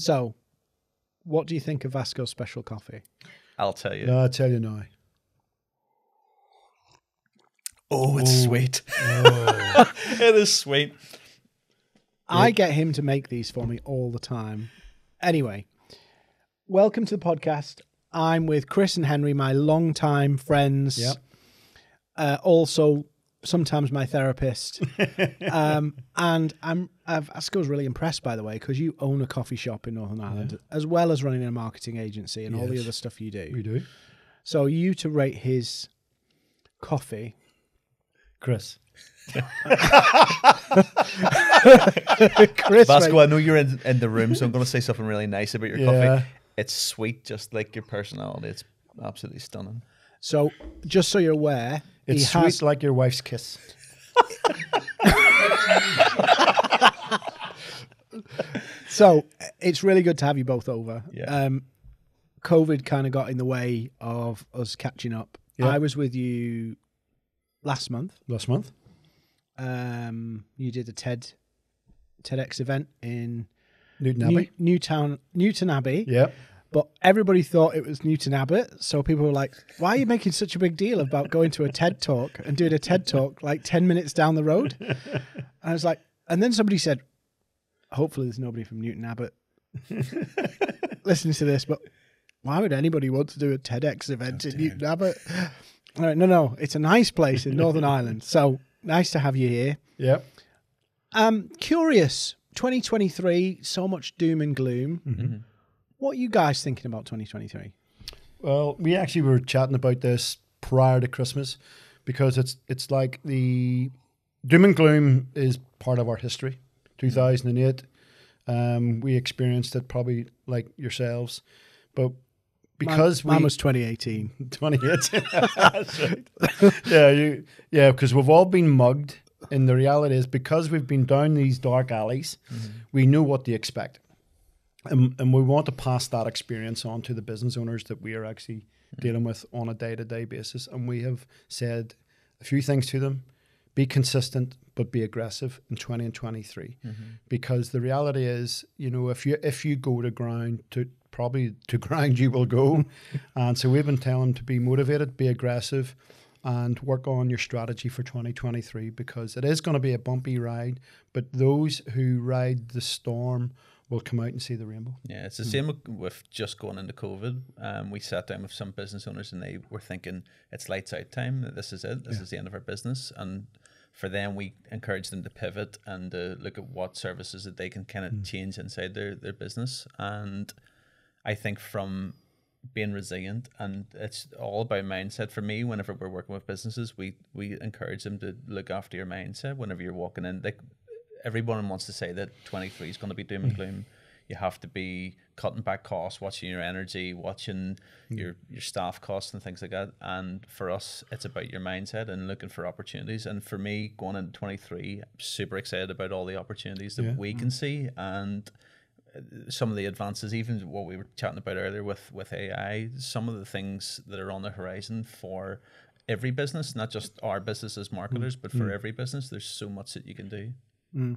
So, what do you think of Vasco Special Coffee? I'll tell you. No, I tell you now. Oh, it's sweet. it is sweet. I get him to make these for me all the time. Anyway, welcome to the podcast. I'm with Chris and Henry, my longtime friends. Yep. Uh, also, sometimes my therapist. um, and I'm uh, Vasco's really impressed, by the way, because you own a coffee shop in Northern Ireland, as well as running a marketing agency and all the other stuff you do. We do. So, you to rate his coffee. Chris. Chris, Vasco, rate- I know you're in, in the room, so I'm going to say something really nice about your Yeah. coffee. It's sweet, just like your personality. It's absolutely stunning. so just so you're aware, It's he sweet has like your wife's kiss. So it's really good to have you both over. Yeah. Um, COVID kind of got in the way of us catching up. Yeah. I was with you last month. Last month. Um, you did a TED TEDx event in Newton New, Abbey. Newtown, Newton Abbey. Yep. But everybody thought it was Newton Abbot. So people were like, why are you making such a big deal about going to a TED talk and doing a TED talk like 10 minutes down the road? And I was like, and then somebody said, hopefully there's nobody from Newton Abbot listening to this, but why would anybody want to do a TEDx event in Newton Abbot? All right, no, no, it's a nice place in Northern Ireland. So nice to have you here. Yep. Um, curious, 2023, so much doom and gloom. What are you guys thinking about 2023? Well, we actually were chatting about this prior to Christmas because it's it's like the doom and gloom is part of our history. 2008, um, we experienced it probably like yourselves, but because mine we was 2018. 2018. Yeah, you, yeah, because we've all been mugged. And the reality is, because we've been down these dark alleys, we know what to expect. And, and we want to pass that experience on to the business owners that we are actually hmm. dealing with on a day to day basis. And we have said a few things to them be consistent, but be aggressive in 20 and 23. Mm-hmm. Because the reality is, you know, if you if you go to ground, to probably to ground you will go. and so we've been telling them to be motivated, be aggressive, and work on your strategy for 2023 because it is going to be a bumpy ride. But those who ride the storm will come out and see the rainbow. Yeah, it's the same with- just going into COVID. Um, we sat down with some business owners and they were thinking it's lights out time. This is it. This is the end of our business. And for them, we encourage them to pivot and uh, look at what services that they can kind of change inside their, their business. And I think from being resilient and it's all about mindset for me whenever we're working with businesses we we encourage them to look after your mindset whenever you're walking in like everyone wants to say that 23 is going to be doom and mm. gloom. You have to be cutting back costs watching your energy watching mm. your your staff costs and things like that. And for us it's about your mindset and looking for opportunities. And for me going into 23 i'm super excited about all the opportunities that Yeah. we can mm. see. And uh, some of the advances, even what we were chatting about earlier with with AI, some of the things that are on the horizon for every business, not just our business as marketers, but for every business, there's so much that you can do. Mm.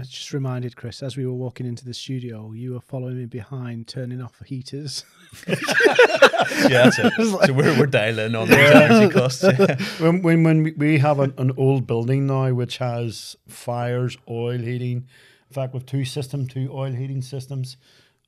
I just reminded Chris as we were walking into the studio, you were following me behind, turning off the heaters. Yeah, it. so we're, we're dialing on the energy costs. when when, when we- we have an, an old building now which has fires, oil heating. In fact, with two system, two oil heating systems,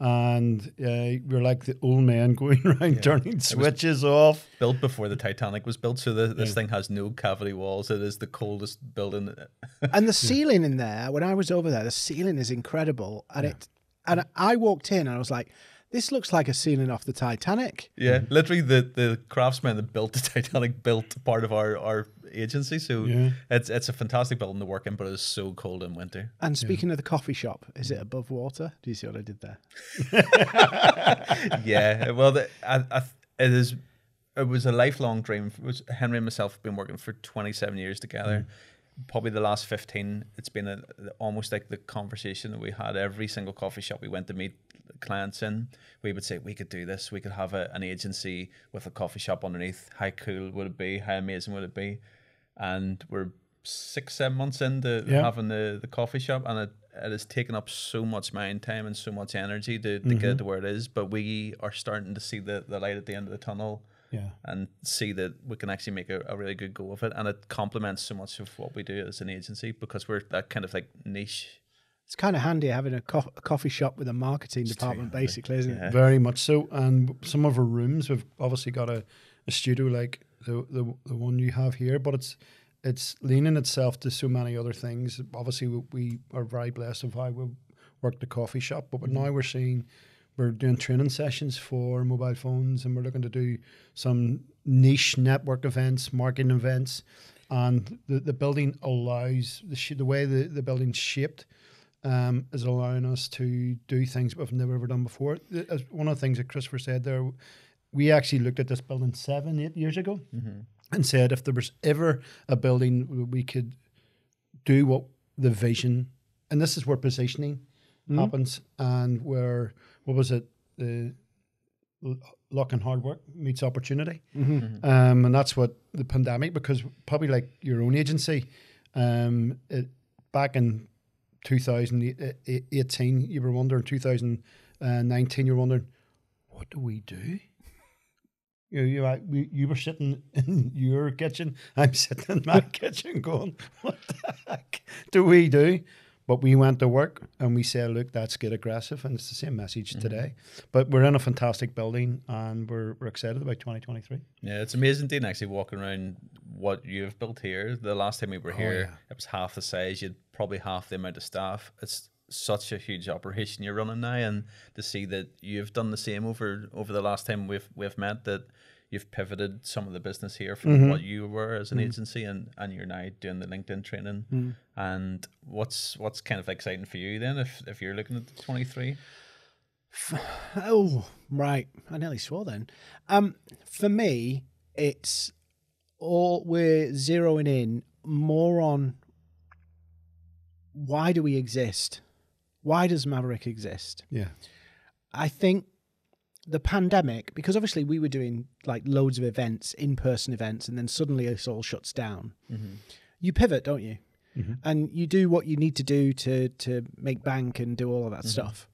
and uh, we're like the old man going around turning switches off. built before the Titanic was built, so the, this thing has no cavity walls. It is the coldest building. and the ceiling in there, when I was over there, the ceiling is incredible. And it and I walked in and I was like, this looks like a ceiling off the Titanic. Yeah, literally the the craftsmen that built the Titanic built part of our our agency. So Yeah. it's it's a fantastic building to work in, but it is so cold in winter. And speaking of the coffee shop, is it above water? Do you see what I did there? yeah, well, the, I, I, it is. It was a lifelong dream. It was Henry and myself have been working for twenty seven years together. Mm. Probably the last fifteen, it's been a, almost like the conversation that we had every single coffee shop we went to meet clients in. We would say we could do this. We could have a, an agency with a coffee shop underneath. How cool would it be? How amazing would it be? And we're six, seven months into Yeah. having the, the coffee shop, and it, it has taken up so much mind time and so much energy to, to get it to where it is. But we are starting to see the, the light at the end of the tunnel Yeah. and see that we can actually make a, a really good go of it. And it complements so much of what we do as an agency because we're that kind of like niche. It's kind of handy having a, co- a coffee shop with a marketing department, basically, isn't it? Very much so. And some of our rooms, we've obviously got a, a studio like the, the the one you have here, but it's it's leaning itself to so many other things. Obviously, we, we are very blessed of how we work the coffee shop, but now we're seeing we're doing training sessions for mobile phones, and we're looking to do some niche network events, marketing events, and the, the building allows the sh- the way the, the building's shaped um, is allowing us to do things we've never ever done before. As one of the things that Christopher said there, we actually looked at this building seven, eight years ago and said if there was ever a building we could do what the vision, and this is where positioning happens, and where, what was it, the luck and hard work meets opportunity. Um, and that's what the pandemic, because probably like your own agency, um, it, back in 2018, you were wondering, 2019, you were wondering, what do we do? You, you, I- we- you were sitting in your kitchen, I'm sitting in my kitchen going, what the heck do we do? But we went to work and we said, look, let's get aggressive. And it's the same message mm-hmm. today. But we're in a fantastic building and we're, we're excited about 2023. Yeah, it's amazing, Dean, actually walking around what you've built here. The last time we were oh, here, yeah. it was half the size. You'd probably half the amount of staff. It's such a huge operation you're running now, and to see that you've done the same over over the last time we've we've met, that you've pivoted some of the business here from mm-hmm. what you were as an mm-hmm. agency, and and you're now doing the LinkedIn training. Mm-hmm. And what's what's kind of exciting for you then, if if you're looking at the 23? Oh, right. I nearly swore then. Um, for me, it's all we're zeroing in more on why do we exist? Why does Maverrik exist? Yeah. I think the pandemic, because obviously we were doing like loads of events, in person events, and then suddenly it all shuts down. Mm-hmm. You pivot, don't you? Mm-hmm. And you do what you need to do to to make bank and do all of that mm-hmm. stuff.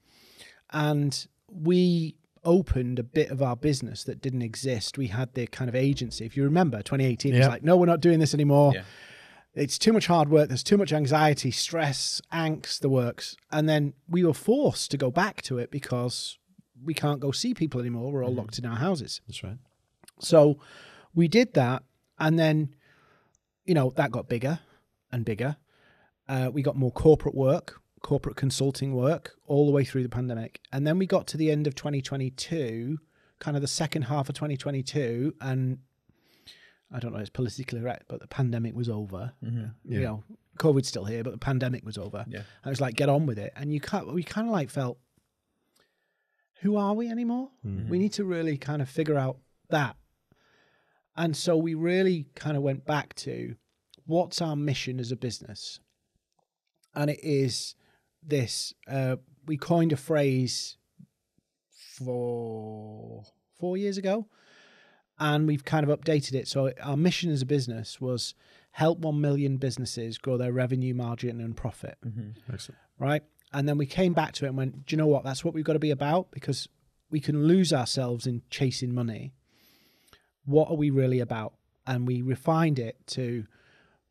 And we opened a bit of our business that didn't exist. We had the kind of agency. If you remember, 2018 it was like, no, we're not doing this anymore. Yeah. It's too much hard work. There's too much anxiety, stress, angst, the works. And then we were forced to go back to it because we can't go see people anymore. We're all locked in our houses. That's right. So we did that. And then, you know, that got bigger and bigger. Uh, we got more corporate work, corporate consulting work all the way through the pandemic. And then we got to the end of 2022, kind of the second half of 2022. And I don't know, it's politically correct, but the pandemic was over. You Yeah. know, COVID's still here, but the pandemic was over. Yeah. I was like, get on with it. And you can't, we kind of like felt, who are we anymore? We need to really kind of figure out that. And so we really kind of went back to what's our mission as a business? And it is this uh, we coined a phrase for four years ago, and we've kind of updated it. So our mission as a business was help 1 million businesses grow their revenue, margin, and profit Excellent. right? And then we came back to it and went, do you know what? That's what we've got to be about because we can lose ourselves in chasing money. What are we really about? And we refined it to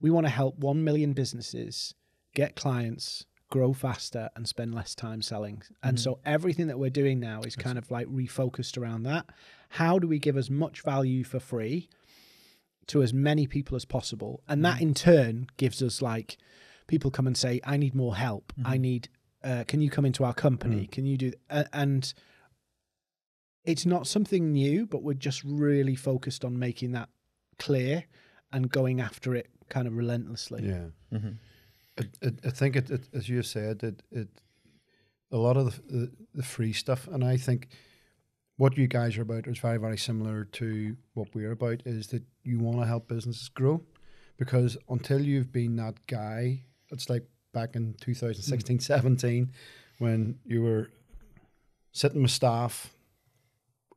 we want to help 1 million businesses get clients, grow faster, and spend less time selling. And mm-hmm. so everything that we're doing now is kind of like refocused around that. How do we give as much value for free? to as many people as possible and that mm. in turn gives us like people come and say i need more help i mm-hmm. need uh, can you come into our company can you do uh, and it's not something new but we're just really focused on making that clear and going after it kind of relentlessly Yeah. It, it, I think it, it, as you said, it, it a lot of the, the, the free stuff, and I think what you guys are about is very, very similar to what we're about. Is that you want to help businesses grow, because until you've been that guy, it's like back in 2016, mm. 17, when you were sitting with staff,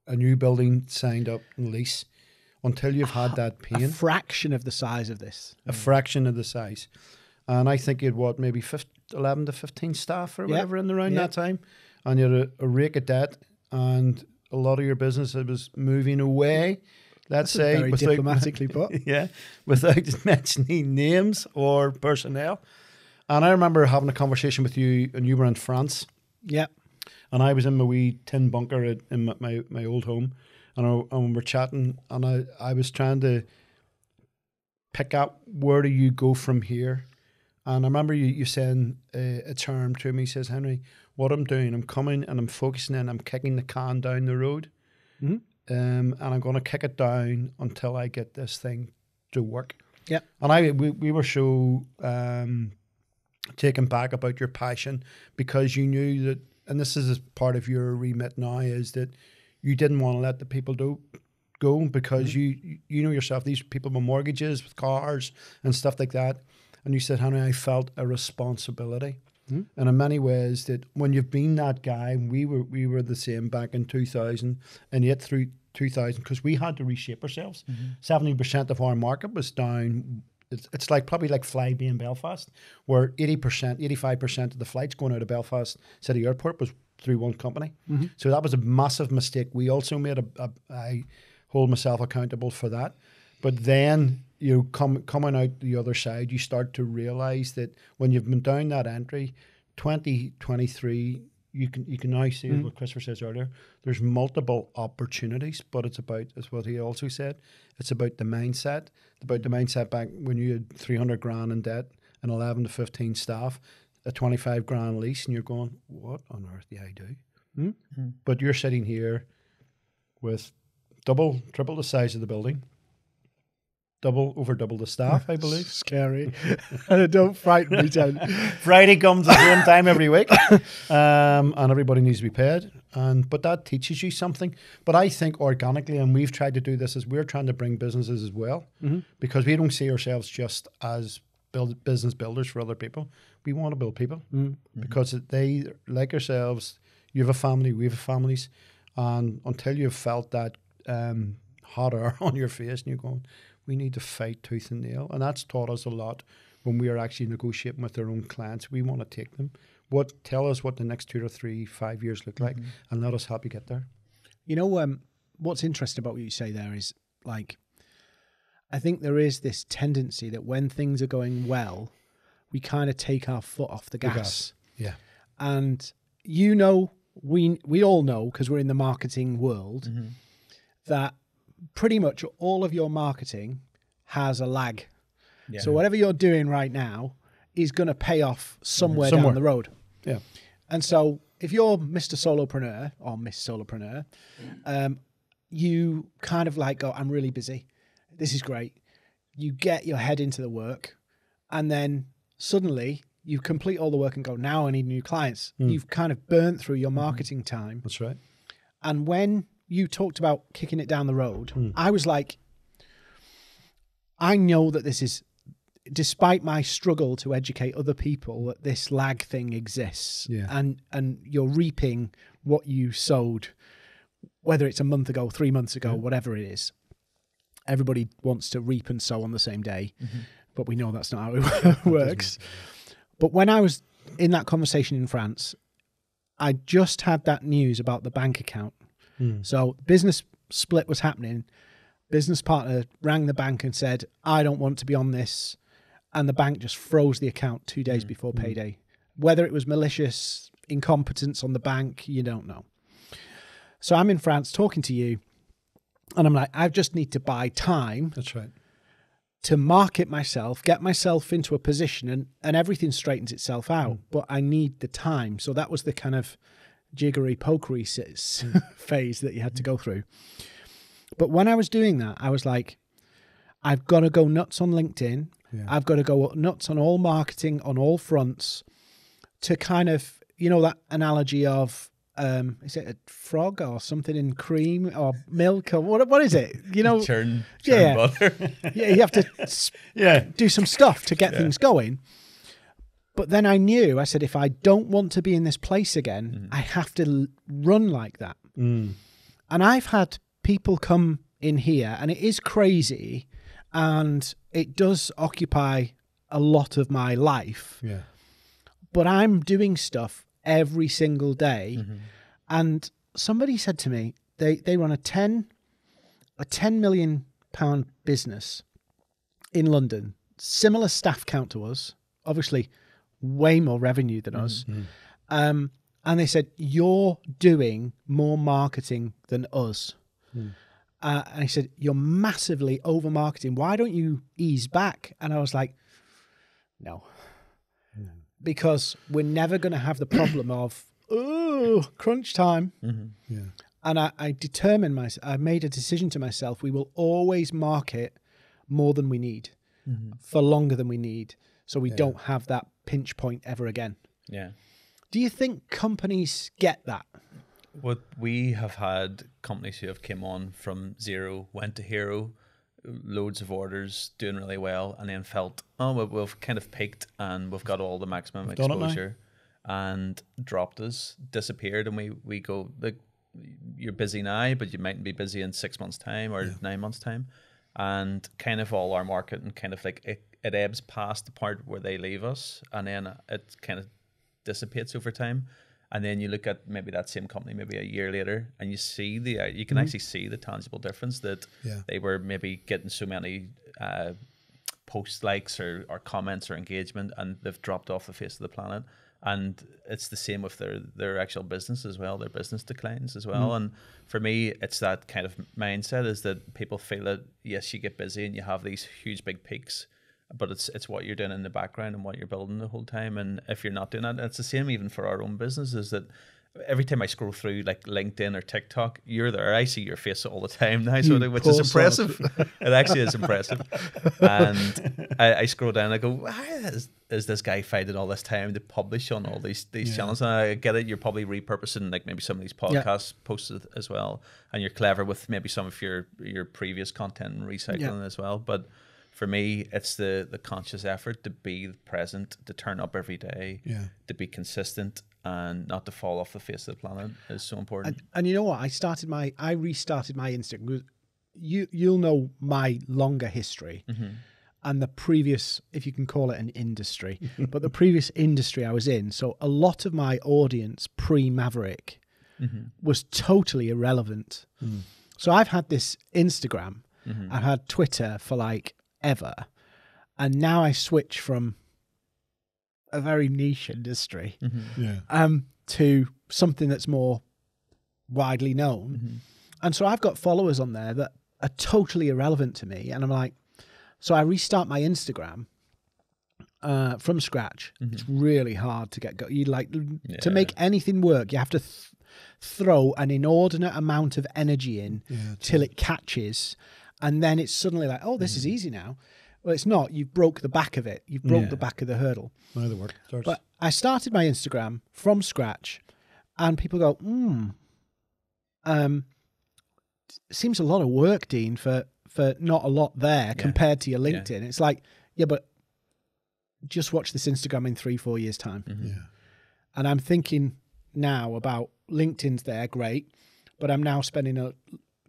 a new building signed up and lease. Until you've had that pain. a fraction of the size of this a mm. fraction of the size. and I think you had what maybe 15, 11 to fifteen staff or Yeah. whatever in the round Yeah. that time, and you had a, a rake of debt, and a lot of your business was moving away. Let's say Very without- diplomatically put. yeah, without mentioning names or personnel. And I remember having a conversation with you, and you were in France, Yeah. and I was in my wee tin bunker at, in my, my, my old home, and, I, and we were chatting, and I, I was trying to pick up where do you go from here. And I remember you, you saying uh, a term to me, says, Henry, what I'm doing, I'm coming and I'm focusing and I'm kicking the can down the road. Mhm. Um, and I'm going to kick it down until I get this thing to work. Yeah. And I we, we were so um, taken back about your passion because you knew that, and this is part of your remit now, is that you didn't want to let the people do go because you you know yourself these people with mortgages with cars and stuff like that. And you said honey i felt a responsibility. Mhm. and in many ways that when you've been that guy we were we were the same back in 2000 and yet through 2000 because we had to reshape ourselves. 70% of our market was down it's, it's like probably like Flybe in Belfast, where 80%, 85% of the flights going out of Belfast City Airport was through one company. Mm-hmm. So that was a massive mistake. We also made a, a I hold myself accountable for that. But then you come coming out the other side, you start to realize that when you've been down that entry, 2023, you can you can now see what Christopher says earlier. There's multiple opportunities, but it's about as what he also said. It's about the mindset. It's about the mindset back when you had 300 grand in debt and 11 to 15 staff, a 25 grand lease, and you're going, what on earth do I do? Hmm? But you're sitting here with double, triple the size of the building, double over double the staff, I believe. Scary. Don't frighten me, Jen. Friday comes at the same time every week, um, and everybody needs to be paid. And but that teaches you something. But I think organically, and we've tried to do this, is we're trying to bring businesses as well, because we don't see ourselves just as build business builders for other people. We want to build people because they, like ourselves, you have a family, we have families, and until you've felt that um, hot air on your face, and you're going, we need to fight tooth and nail, and that's taught us a lot when we are actually negotiating with our own clients. We want to take them. What tell us what the next two or three, five years look like, and let us help you get there. You know, um, what's interesting about what you say there is like, I think there is this tendency that when things are going well, we kind of take our foot off the gas. gas. Yeah, And you know, we we all know because we're in the marketing world that pretty much all of your marketing has a lag. Yeah. So whatever you're doing right now is going to pay off somewhere, Somewhere. down the road. yeah, And so if you're Mr. Solopreneur or Miss Solopreneur, um, you kind of like go, I'm really busy. This is great. You get your head into the work and then suddenly you complete all the work and go, now I need new clients. You've kind of burnt through your marketing time. that's right. And when you talked about kicking it down the road, I was like, I know that this is, despite my struggle to educate other people, that this lag thing exists, Yeah. and and you're reaping what you sowed, whether it's a month ago, three months ago, whatever it is. Everybody wants to reap and sow on the same day, but we know that's not how it works. But when I was in that conversation in France, I just had that news about the bank account. Hmm. So business split was happening. Business partner rang the bank and said, "I don't want to be on this," and the bank just froze the account two days hmm. before hmm. payday. Whether it was malicious incompetence on the bank, you don't know. So I'm in France talking to you, and I'm like, I just need to buy time That's right. to market myself, get myself into a position, and, and everything straightens itself out. But I need the time. So that was the kind of jiggery pokery s- phase that you had to go through. But when I was doing that, I was like, I've got to go nuts on LinkedIn. Yeah. I've got to go nuts on all marketing on all fronts to kind of, you know, that analogy of, um, is it a frog or something in cream or milk or what? What is it? You know, Churn, Yeah. butter. yeah, you have to Yeah, do some stuff to get things going. But then I knew, I said, if I don't want to be in this place again, I have to l- run like that. Mm. And I've had people come in here, and it is crazy, and it does occupy a lot of my life, Yeah. but I'm doing stuff every single day. And somebody said to me, they they run a ten a ten million pound business in London, similar staff count to us, obviously way more revenue than mm-hmm. us. Mm-hmm. Um, and they said, You're doing more marketing than us. Mm. Uh, and he said, You're massively over marketing. Why don't you ease back? And I was like, No. Because we're never going to have the problem of, oh, crunch time. Mm-hmm. Yeah. And I, I determined myself, I made a decision to myself, we will always market more than we need for longer than we need. So we don't have that pinch point ever again. Yeah. Do you think companies get that? What we have had companies who have came on from zero, went to hero, loads of orders, doing really well, and then felt, oh, well, we've kind of peaked and we've got all the maximum done it now. exposure, and dropped us, disappeared, and we we go like, you're busy now, but you mightn't be busy in six months' time or nine months' time, and kind of all our market and kind of like it, it ebbs past the part where they leave us, and then it kind of dissipates over time. And then you look at maybe that same company maybe a year later, and you see the uh, you can actually see the tangible difference that Yeah. they were maybe getting so many uh, post likes or, or comments or engagement, and they've dropped off the face of the planet. And it's the same with their their actual business as well. Their business declines as well. And for me, it's that kind of mindset is that people feel that yes, you get busy and you have these huge big peaks, but it's it's what you're doing in the background and what you're building the whole time. And if you're not doing that, it's the same even for our own business. Is that every time I scroll through like LinkedIn or TikTok, you're there. I see your face all the time now, so which is impressive. it actually is impressive. And I, I scroll down, and I go, why is, is this guy finding all this time to publish on all these these Yeah. channels? And I get it. You're probably repurposing like maybe some of these Yeah. podcast posts as- as well, and you're clever with maybe some of your your previous content and recycling Yeah. as well. But for me, it's the the conscious effort to be present, to turn up every day, Yeah. to be consistent, and not to fall off the face of the planet is so important. And, and you know what? I started my, I restarted my Instagram. You, you'll know my longer history mm-hmm. and the previous, if you can call it an industry, but the previous industry I was in. So a lot of my audience pre Maverrik mm-hmm. was totally irrelevant. Mm. So I've had this Instagram, mm-hmm. I've had Twitter for like ever, and now I switch from a very niche industry Yeah. um, to something that's more widely known. And so I've got followers on there that are totally irrelevant to me. And I'm like, so I restart my Instagram uh, from scratch. It's really hard to get go. You like to make anything work. You have to th- throw an inordinate amount of energy in Yeah, till it catches, and then it's suddenly like, oh, this is easy now. Well, it's not. You've broke the back of it. You've broke Yeah. the back of the hurdle. Now the work starts. But I started my Instagram from scratch, and people go, "Hmm, um, seems a lot of work, Dean, for for not a lot there compared to your Yeah. LinkedIn." It's like, yeah, but just watch this Instagram in three, four years' time. yeah. And I'm thinking now about LinkedIn's there, great, but I'm now spending a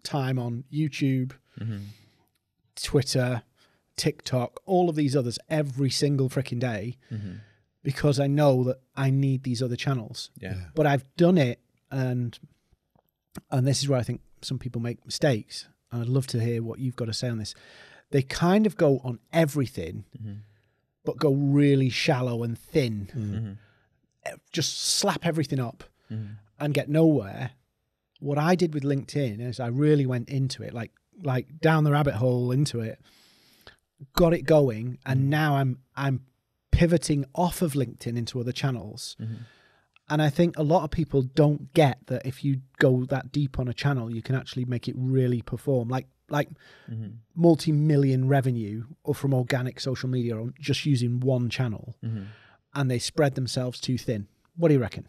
time on YouTube, Mm-hmm. Twitter, TikTok, all of these others every single freaking day mm-hmm. because I know that I need these other channels. yeah. But I've done it, and and this is where I think some people make mistakes. And I'd love to hear what you've got to say on this. They kind of go on everything, mm-hmm. but go really shallow and thin. Eh, Just slap everything up and get nowhere. What I did with LinkedIn is I really went into it, like like down the rabbit hole into it, got it going, and mm. now I'm I'm pivoting off of LinkedIn into other channels. Mm-hmm. And I think a lot of people don't get that if you go that deep on a channel, you can actually make it really perform. Like like mm-hmm. multi-million revenue or from organic social media on just using one channel, mm-hmm. and they spread themselves too thin. What do you reckon?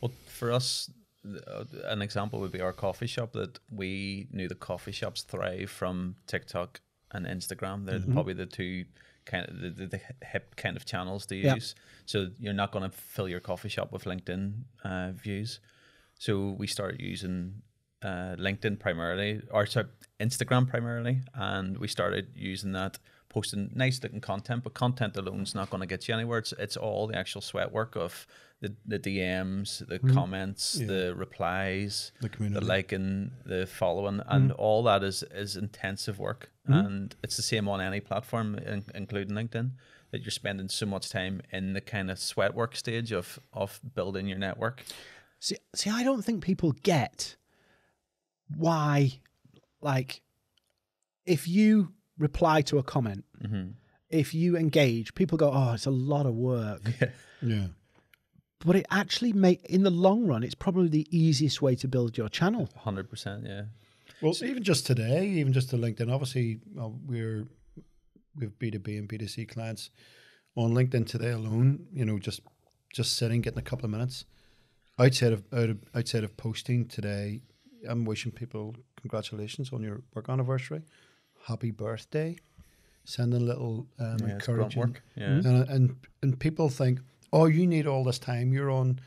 Well, for us, an example would be our coffee shop that we knew the coffee shops thrive from TikTok and Instagram. They're probably the two kind of the, the, the hip kind of channels to Yeah. use. So you're not going to fill your coffee shop with LinkedIn uh, views. So we started using uh, LinkedIn primarily, or sorry, Instagram primarily, and we started using that. Posting nice looking content, but content alone is not going to get you anywhere. It's it's all the actual sweat work of the, the DMs, the mm-hmm. comments, the replies, The community. liking, the following, mm-hmm. and all that is is intensive work. Mm-hmm. And it's the same on any platform, in, including LinkedIn, that you're spending so much time in the kind of sweat work stage of of building your network. See, see, I don't think people get why, like, if you reply to a comment, mm-hmm. if you engage, people go, "Oh, it's a lot of work," Yeah. but it actually make in the long run, it's probably the easiest way to build your channel. Hundred percent, yeah. Well, so, even just today, even just to LinkedIn, obviously well, we're we've B two B and B two C clients on LinkedIn today alone. You know, just just sitting, getting a couple of minutes outside of out of outside of posting today. I'm wishing people congratulations on your work anniversary, happy birthday, sending a little um, Yeah, it's encouraging work. Yeah. and, and and people think, oh, you need all this time. You're on,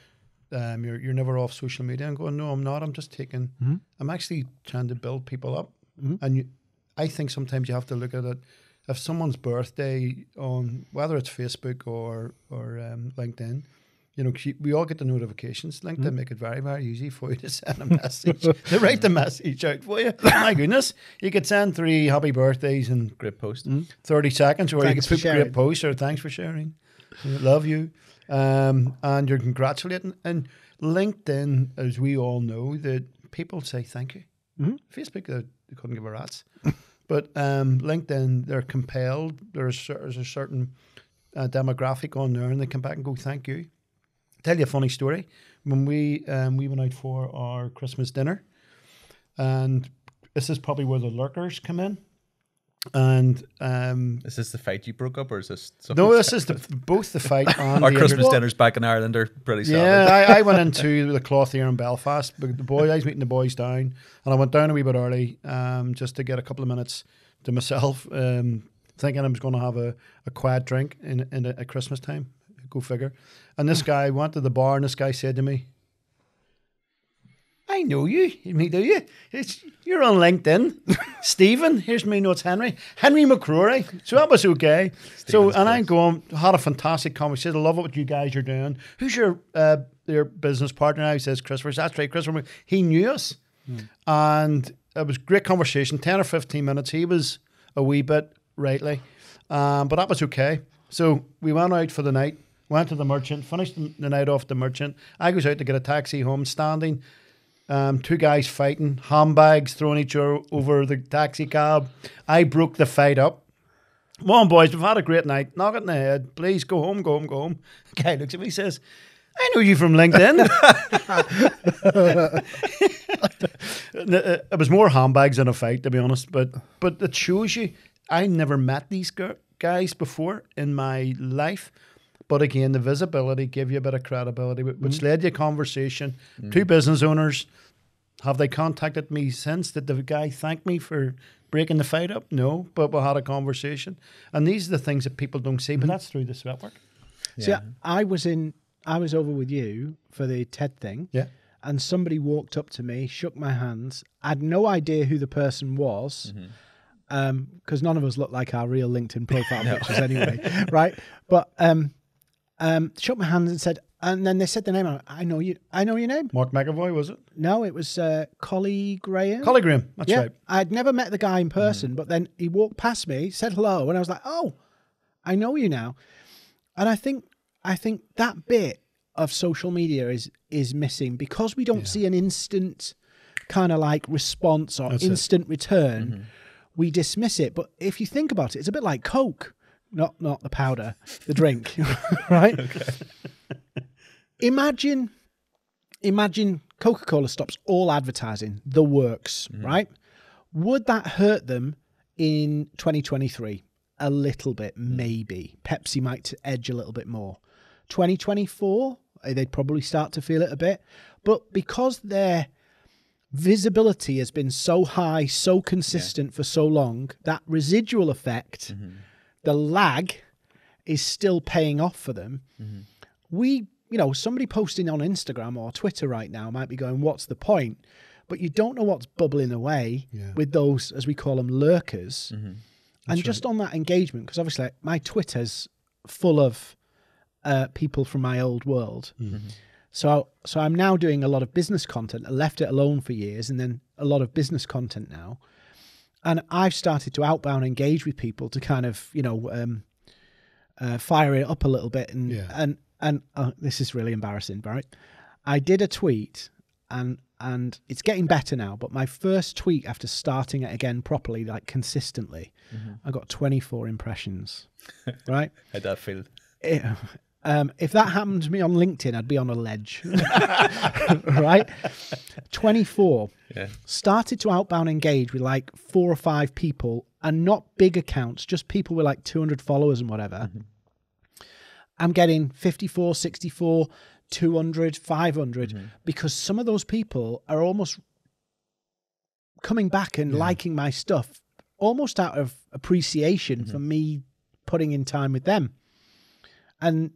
um, you're you're never off social media. I'm going, no, I'm not. I'm just taking. I'm actually trying to build people up, and you, I think sometimes you have to look at it. If someone's birthday on whether it's Facebook or or um, LinkedIn, you know, we all get the notifications. LinkedIn make it very very easy for you to send a message. they write the message out for you. My goodness, you could send three happy birthdays and Great post. 30 seconds or Thanks you could put great post or thanks for sharing. Love you. Um, and you're congratulating. And LinkedIn, as we all know, that people say thank you. Facebook, they, they couldn't give a rat's. but um, LinkedIn, they're compelled. There's, there's a certain uh, demographic on there and they come back and go, thank you. Tell you a funny story. When we um, we went out for our Christmas dinner, and this is probably where the lurkers come in. And um, Is this the fight you broke up, or is this something no, this is the, both the fight and Our the Christmas dinners back in Ireland are pretty Yeah. I, I went into the cloth here in Belfast. But the boys, I was meeting the boys down, and I went down a wee bit early, um, just to get a couple of minutes to myself, um, thinking I was going to have a, a quiet drink in in a, at Christmas time. Go figure. And this guy went to the bar, and this guy said to me, I know you. Me, do you? It's, you're on LinkedIn. Stephen, here's me notes, Henry. Henry McCrory. So that was okay. so, Stephen's and I'm close. going, had a fantastic conversation. I love what you guys are doing. Who's your uh, your business partner now? He says, Christopher. That's right, Christopher. He knew us. And it was great conversation, 10 or 15 minutes. He was a wee bit rightly, um, but that was okay. So we went out for the night, went to the merchant, finished the night off the merchant. I goes out to get a taxi home, standing um, two guys fighting, handbags throwing each other over the taxi cab. I broke the fight up. Come on, boys, we've had a great night. Knock it in the head. Please go home, go home, go home. The guy looks at me says, I know you from LinkedIn. it was more handbags than a fight, to be honest. But but it shows you, I never met these guys before in my life. But again, the visibility gave you a bit of credibility, wh- which mm-hmm. led to a conversation. Mm-hmm. Two business owners. Have they contacted me since? Did the guy thank me for breaking the fight up? No, but we had a conversation. And these are the things that people don't see, but mm-hmm. that's through this network. work. See, I was in, I was over with you for the TED thing. Yeah. and somebody walked up to me, shook my hands. I had no idea who the person was, um, because none of us look like our real LinkedIn profile pictures anyway, right? But um, um, shook my hands and said, and then they said the name. I I know you. I know your name. Mark McAvoy, was it? No, it was uh, Collie Graham. Collie Graham, that's yeah, right. I'd never met the guy in person, but then he walked past me, said hello, and I was like, "Oh, I know you now." And I think I think that bit of social media is is missing because we don't see an instant kind of like response or That's it. instant return. We dismiss it, but if you think about it, it's a bit like Coke, not not the powder, the drink, right? Imagine imagine Coca-Cola stops all advertising, the works, mm-hmm. right? Would that hurt them in 2023? A little bit, mm. maybe. Pepsi might edge a little bit more. 2024, eh, they'd probably start to feel it a bit. But because their visibility has been so high, so consistent for so long, that residual effect, mm-hmm. The lag, is still paying off for them. Mm-hmm. We, you know, somebody posting on Instagram or Twitter right now might be going, What's the point? But you don't know what's bubbling away Yeah. with those, as we call them, lurkers. Mm-hmm. and just on that engagement, because obviously my Twitter's full of uh, people from my old world. Mm-hmm. So, so I'm now doing a lot of business content. I left it alone for years, and then a lot of business content now. And I've started to outbound engage with people to kind of, you know, um, uh, fire it up a little bit. And Yeah. and and uh, this is really embarrassing, right? I did a tweet, and and it's getting better now. But my first tweet after starting it again properly, like consistently, I got 24 impressions, right? How'd that feel? it- um, if that happened to me on LinkedIn, I'd be on a ledge. right? 24. Yeah. Started to outbound engage with like four or five people and not big accounts, just people with like 200 followers and whatever. Mm-hmm. I'm getting 54, 64, 200, 500 mm-hmm. because some of those people are almost coming back and liking my stuff almost out of appreciation mm-hmm. for me putting in time with them. And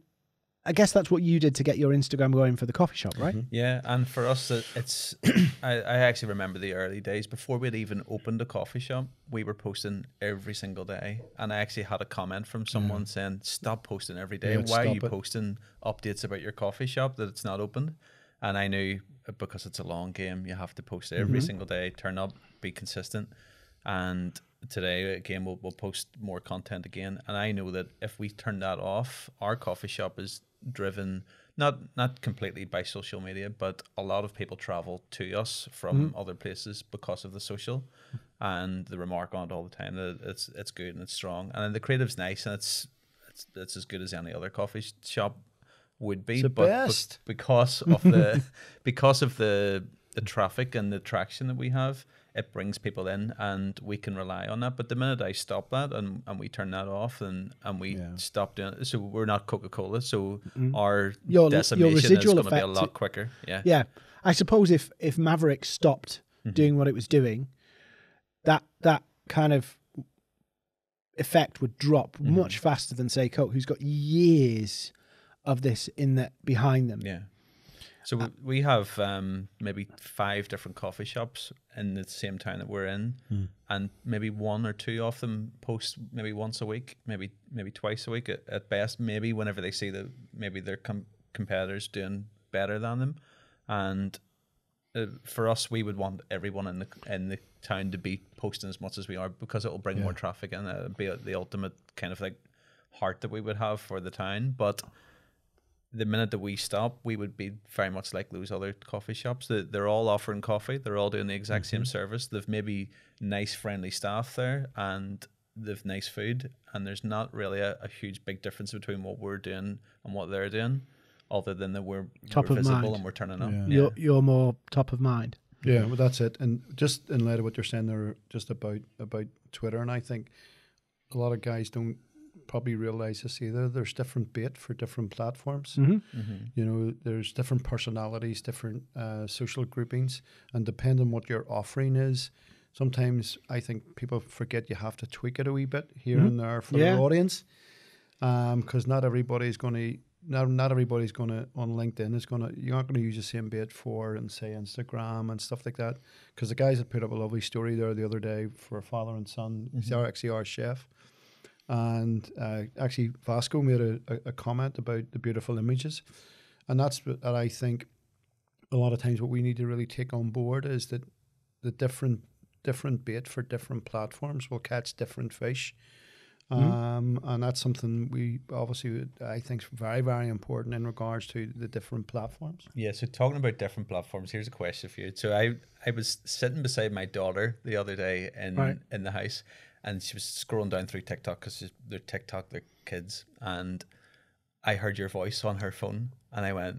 I guess that's what you did to get your Instagram going for the coffee shop, right? Mm-hmm. Yeah, and for us, it's. I, I actually remember the early days before we'd even opened a coffee shop. We were posting every single day, and I actually had a comment from mm. someone saying, "Stop posting every day. Why are you it." posting updates about your coffee shop that it's not open?" And I knew uh, because it's a long game, you have to post every mm-hmm. single day, turn up, be consistent. And today again, we'll, we'll post more content again. And I know that if we turn that off, our coffee shop is driven not not completely by social media, but a lot of people travel to us from other places because of the social, and the remark on it all the time that it's it's good and it's strong, and the creative's nice and it's it's, it's as good as any other coffee shop would be. But, but because of the because of the the traffic and the traction that we have, it brings people in and we can rely on that. But the minute I stop that and, and we turn that off and, and we Yeah. stop doing it, so we're not Coca Cola, so mm-hmm. our Your- your decimation is residual going to be a lot quicker. Yeah. Yeah. I suppose if if Maverrik stopped mm-hmm. doing what it was doing, that that kind of effect would drop mm-hmm. much faster than say Coke, who's got years of this in the behind them. Yeah. So we, we have um, maybe five different coffee shops in the same town that we're in, and maybe one or two of them post maybe once a week, maybe maybe twice a week at, at best. Maybe whenever they see that maybe their com- competitors doing better than them, and uh, for us, we would want everyone in the in the town to be posting as much as we are because it will bring more traffic and it'll be the ultimate kind of like heart that we would have for the town, but the minute that we stop, we would be very much like those other coffee shops. That they're all offering coffee. They're all doing the exact same mm-hmm. service. They've maybe nice, friendly staff there, and they've nice food. And there's not really a, a huge big difference between what we're doing and what they're doing, other than that we're, Top we're of visible mind. and we're turning up. Yeah. Yeah. You're you're more top of mind. Yeah, well, that's it. And just in light of what you're saying there, just about about Twitter, and I think a lot of guys don't probably realize this either. There's different bait for different platforms. Mm-hmm. Mm-hmm. You know, there's different personalities, different uh, social groupings, and depending on what your offering is, sometimes I think people forget you have to tweak it a wee bit here mm-hmm. and there for Yeah. the audience, um, because not everybody's going to. Not, not everybody's going to on LinkedIn is going to you're not going to use the same bait for and say Instagram and stuff like that because the guys had put up a lovely story there the other day for a father and son he's our, actually our chef and uh, actually Vasco made a, a, comment about the beautiful images and that's what I think a lot of times what we need to really take on board is that the different different bait for different platforms will catch different fish. Um, and that's something we obviously I think is very very important in regards to the different platforms. Yeah, so talking about different platforms, here's a question for you. So I I was sitting beside my daughter the other day in Right. in the house, and she was scrolling down through TikTok because they're TikTok, they're kids, and I heard your voice on her phone, and I went,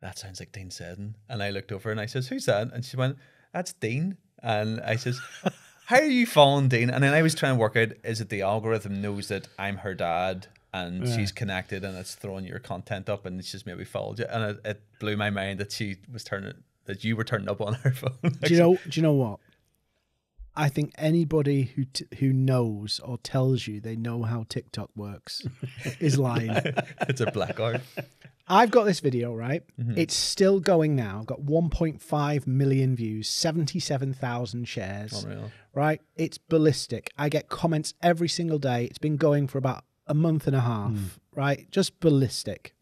"That sounds like Dean Seddon." And I looked over and I says, "Who's that?" And she went, "That's Dean." And I says. How are you following Dean? And then I was trying to work out: is it the algorithm knows that I'm her dad and Yeah. she's connected and it's throwing your content up and she's maybe followed you? And it, it blew my mind that she was turning that you were turning up on her phone. Do you know? Do you know what? I think anybody who t- who knows or tells you they know how TikTok works is lying. it's a black art. I've got this video, right? Mm-hmm. It's still going now. I've got 1.5 million views, 77,000 shares, Unreal. right? It's ballistic. I get comments every single day. It's been going for about a month and a half, Hmm. right? Just ballistic.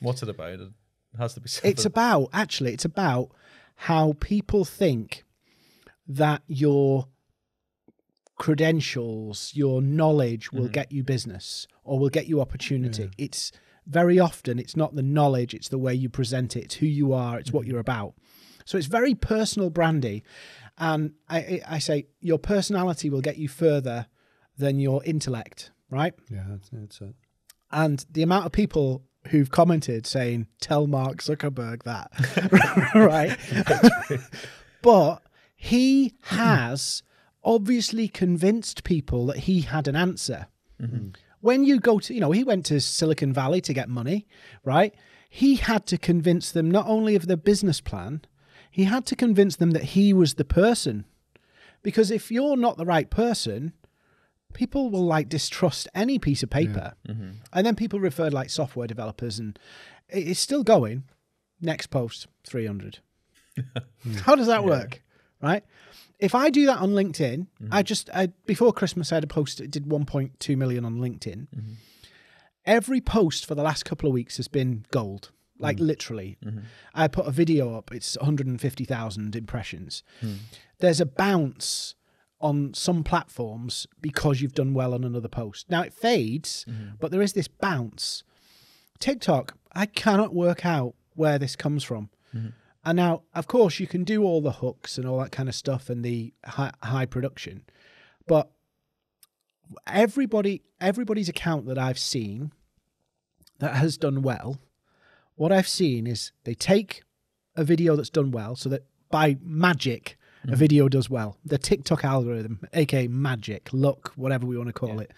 What's it about? It has to be said. It's about, actually, it's about how people think that your credentials, your knowledge will mm-hmm. get you business or will get you opportunity. It's very often it's not the knowledge, it's the way you present it, it's who you are, it's what mm-hmm. you're about. So it's very personal brandy. And I, I I say your personality will get you further than your intellect, right? Yeah, that's, that's it. and the amount of people who've commented saying tell mark zuckerberg that right but he has obviously convinced people that he had an answer mm-hmm. when you go to you know he went to silicon valley to get money right he had to convince them not only of the business plan he had to convince them that he was the person because if you're not the right person people will like distrust any piece of paper. Mm-hmm. And then people referred like software developers and it's still going. Next post, 300. How does that work? Right? If I do that on LinkedIn, I mm-hmm. just I before Christmas I had a post that did 1.2 million on LinkedIn. Mm-hmm. Every post for the last couple of weeks has been gold. Like mm-hmm. literally. I put a video up, it's 150,000 impressions. Hmm. There's a bounce on some platforms because you've done well on another post. Now it fades, but there is this bounce. TikTok, I cannot work out where this comes from. And now, of course, you can do all the hooks and all that kind of stuff and the high, high production, but everybody, everybody's account that I've seen that has done well, what I've seen is they take a video that's done well, so that by magic, a mm-hmm. video does well. The TikTok algorithm, aka magic, luck, whatever we want to call it,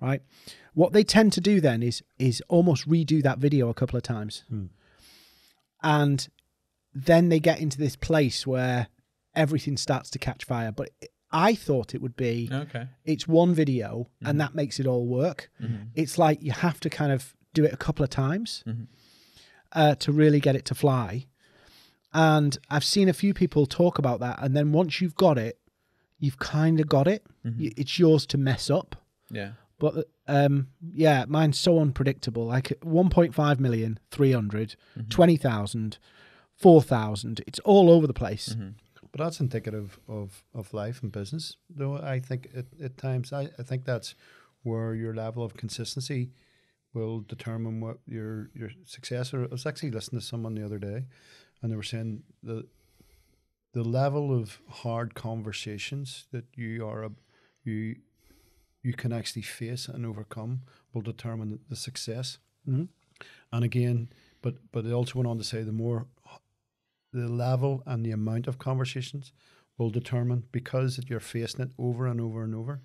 right? What they tend to do then is is almost redo that video a couple of times, hmm. and then they get into this place where everything starts to catch fire. But I thought it would be Okay. it's one video and mm-hmm. that makes it all work. Mm-hmm. It's like you have to kind of do it a couple of times mm-hmm. uh, to really get it to fly. And I've seen a few people talk about that. And then once you've got it, you've kind of got it. Y- It's yours to mess up. Yeah. But um, yeah, mine's so unpredictable. Like 1.5 million, 300, 20,000, 4,000. It's all over the place. But that's indicative of, of life and business, though. I think at, at times, I, I think that's where your level of consistency will determine what your your success. Or I was actually listening to someone the other day, and they were saying the the level of hard conversations that you are a, you you can actually face and overcome will determine the success. Mhm. And again, but but they also went on to say the more the level and the amount of conversations will determine because that you're facing it over and over and over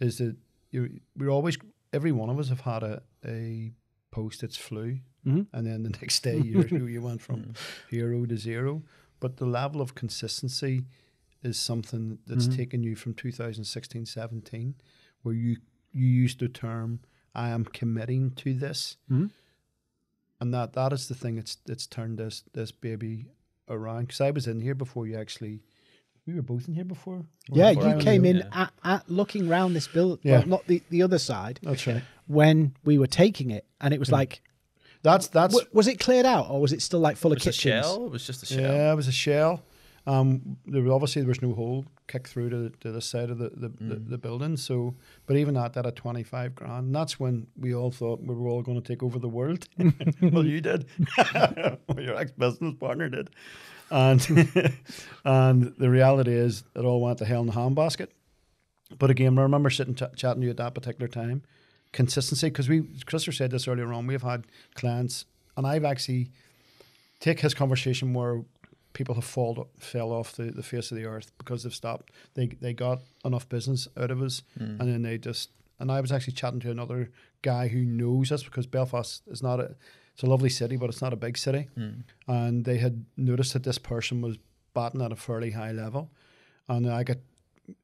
is that you we're always every one of us have had a, a post that's flew Mhm. and then the next day you you went from hero to zero but the level of consistency is something that's Mhm. taken you from 2016 17 where you you used the term I am committing to this Mhm. and that that is the thing that's that's turned this this baby around because I was in here before you actually we were both in here before Yeah, Before you was came here. in at, at looking round this build, Yeah. well, not the, the other side, that's right when we were taking it. And it was like, that's that's w- was it cleared out or was it still like full It of was a kitchens? shell. It was just a shell. yeah it was a shell um there was obviously there was no hole kicked through to, to the side of the the, the Mm. the building. So but even at that at 25 grand and that's when we all thought we were all going to take over the world. Well you did. Well your ex-business partner did. And and the reality is it all went to hell in the handbasket. But again I remember sitting ch- chatting to you at that particular time. Consistency because we Christopher said this earlier on we've had clients and I've actually take his conversation where people have fall, fell off the, the face of the earth because they've stopped. They they got enough business out of us Mm. and then they just and I was actually chatting to another guy who knows us because Belfast is not a it's a lovely city but it's not a big city. Mm. and they had noticed that this person was batting at a fairly high level. And I got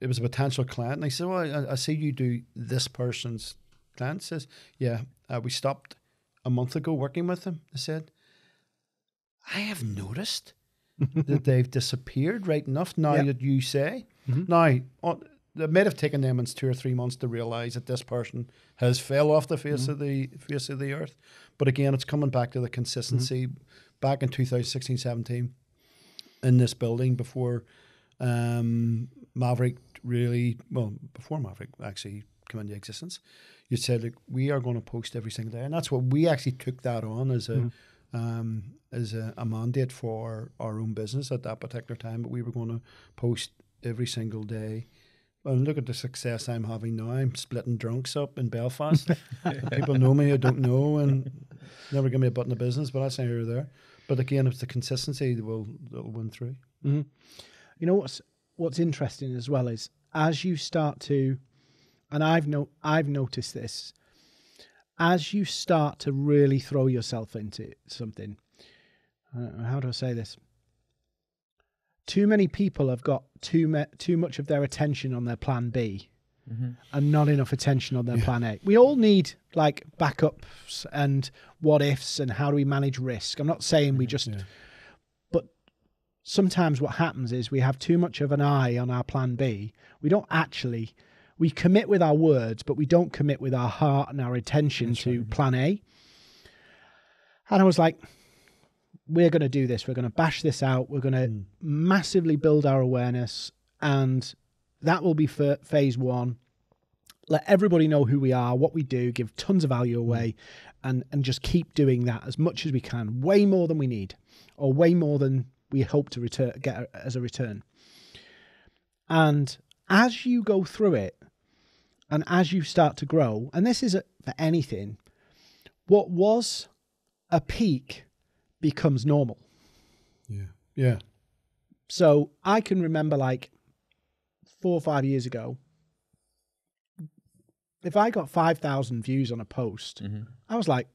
it was a potential client. And I said well I, I see you do this person's client. Says yeah uh, we stopped a month ago working with them. I said I have noticed that they've disappeared right enough now Yeah. that you say. Mm-hmm. Now, on, it might have taken them in two or three months to realize that this person has fell off the face mm-hmm. of the face of the earth. But again, it's coming back to the consistency. Mm-hmm. Back in 2016, 17, in this building before um, Maverrik really, well, before Maverrik actually came into existence, you said, like, we are going to post every single day. And that's what we actually took that on as a, um, as a, a mandate for our own business at that particular time. But we were going to post every single day. And look at the success I'm having now. I'm splitting drunks up in Belfast. People know me, I don't know, and never give me a button of business, but that's neither there. But again, it's the consistency that will that will win through. You know what's what's interesting as well is as you start to, and I've no I've noticed this, as you start to really throw yourself into something. Uh, how do I say this? Too many people have got too me- too much of their attention on their plan B, and not enough attention on their plan A. We all need like backups and what ifs and how do we manage risk. I'm not saying we just but sometimes what happens is we have too much of an eye on our plan B. We don't actually we commit with our words, but we don't commit with our heart and our attention to plan A. And I was like, we're going to do this. We're going to bash this out. We're going to hmm. massively build our awareness, and that will be for phase one. Let everybody know who we are, what we do, give tons of value hmm. away, and and just keep doing that as much as we can. Way more than we need, or way more than we hope to return get as a return. And as you go through it, and as you start to grow, and this is a, for anything, what was a peak becomes normal. Yeah. Yeah. So I can remember like four or five years ago, if I got 5,000 views on a post, mm-hmm. I was like,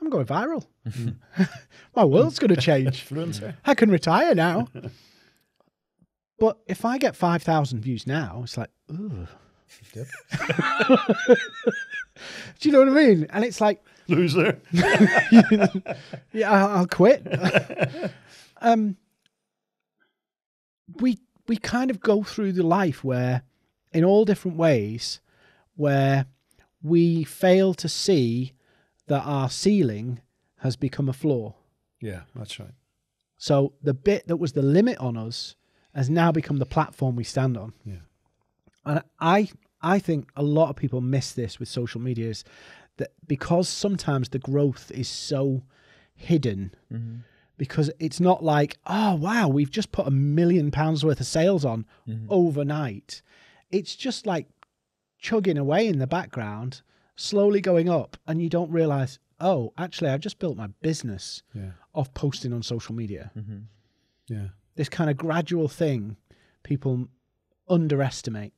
I'm going viral. Mm-hmm. My world's going to change. I can retire now. but if I get 5,000 views now, it's like, ooh. Yep. Do you know what I mean? And it's like, Loser. yeah, I'll, I'll quit. um, we we kind of go through the life where, in all different ways, where we fail to see that our ceiling has become a floor. Yeah, that's right. So the bit that was the limit on us has now become the platform we stand on. Yeah. And I I think a lot of people miss this with social media is that because sometimes the growth is so hidden mm-hmm. because it's not like, oh wow, we've just put a million pounds worth of sales on mm-hmm. overnight. It's just like chugging away in the background, slowly going up, and you don't realize, oh, actually I've just built my business Yeah. off posting on social media. Yeah. This kind of gradual thing people underestimate.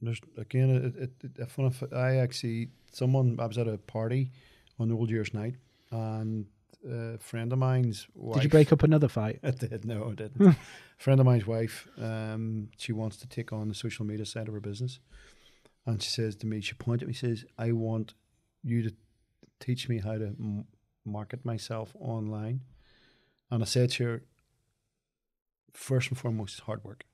There's again, it, it, it, if one of I actually someone I was at a party on Old Year's night, and a friend of mine's wife. Did you break up another fight? I did. No, I didn't. friend of mine's wife. Um, she wants to take on the social media side of her business, and she says to me, she pointed at me, says, "I want you to teach me how to m- market myself online." And I said to her, first and foremost, it's hard work.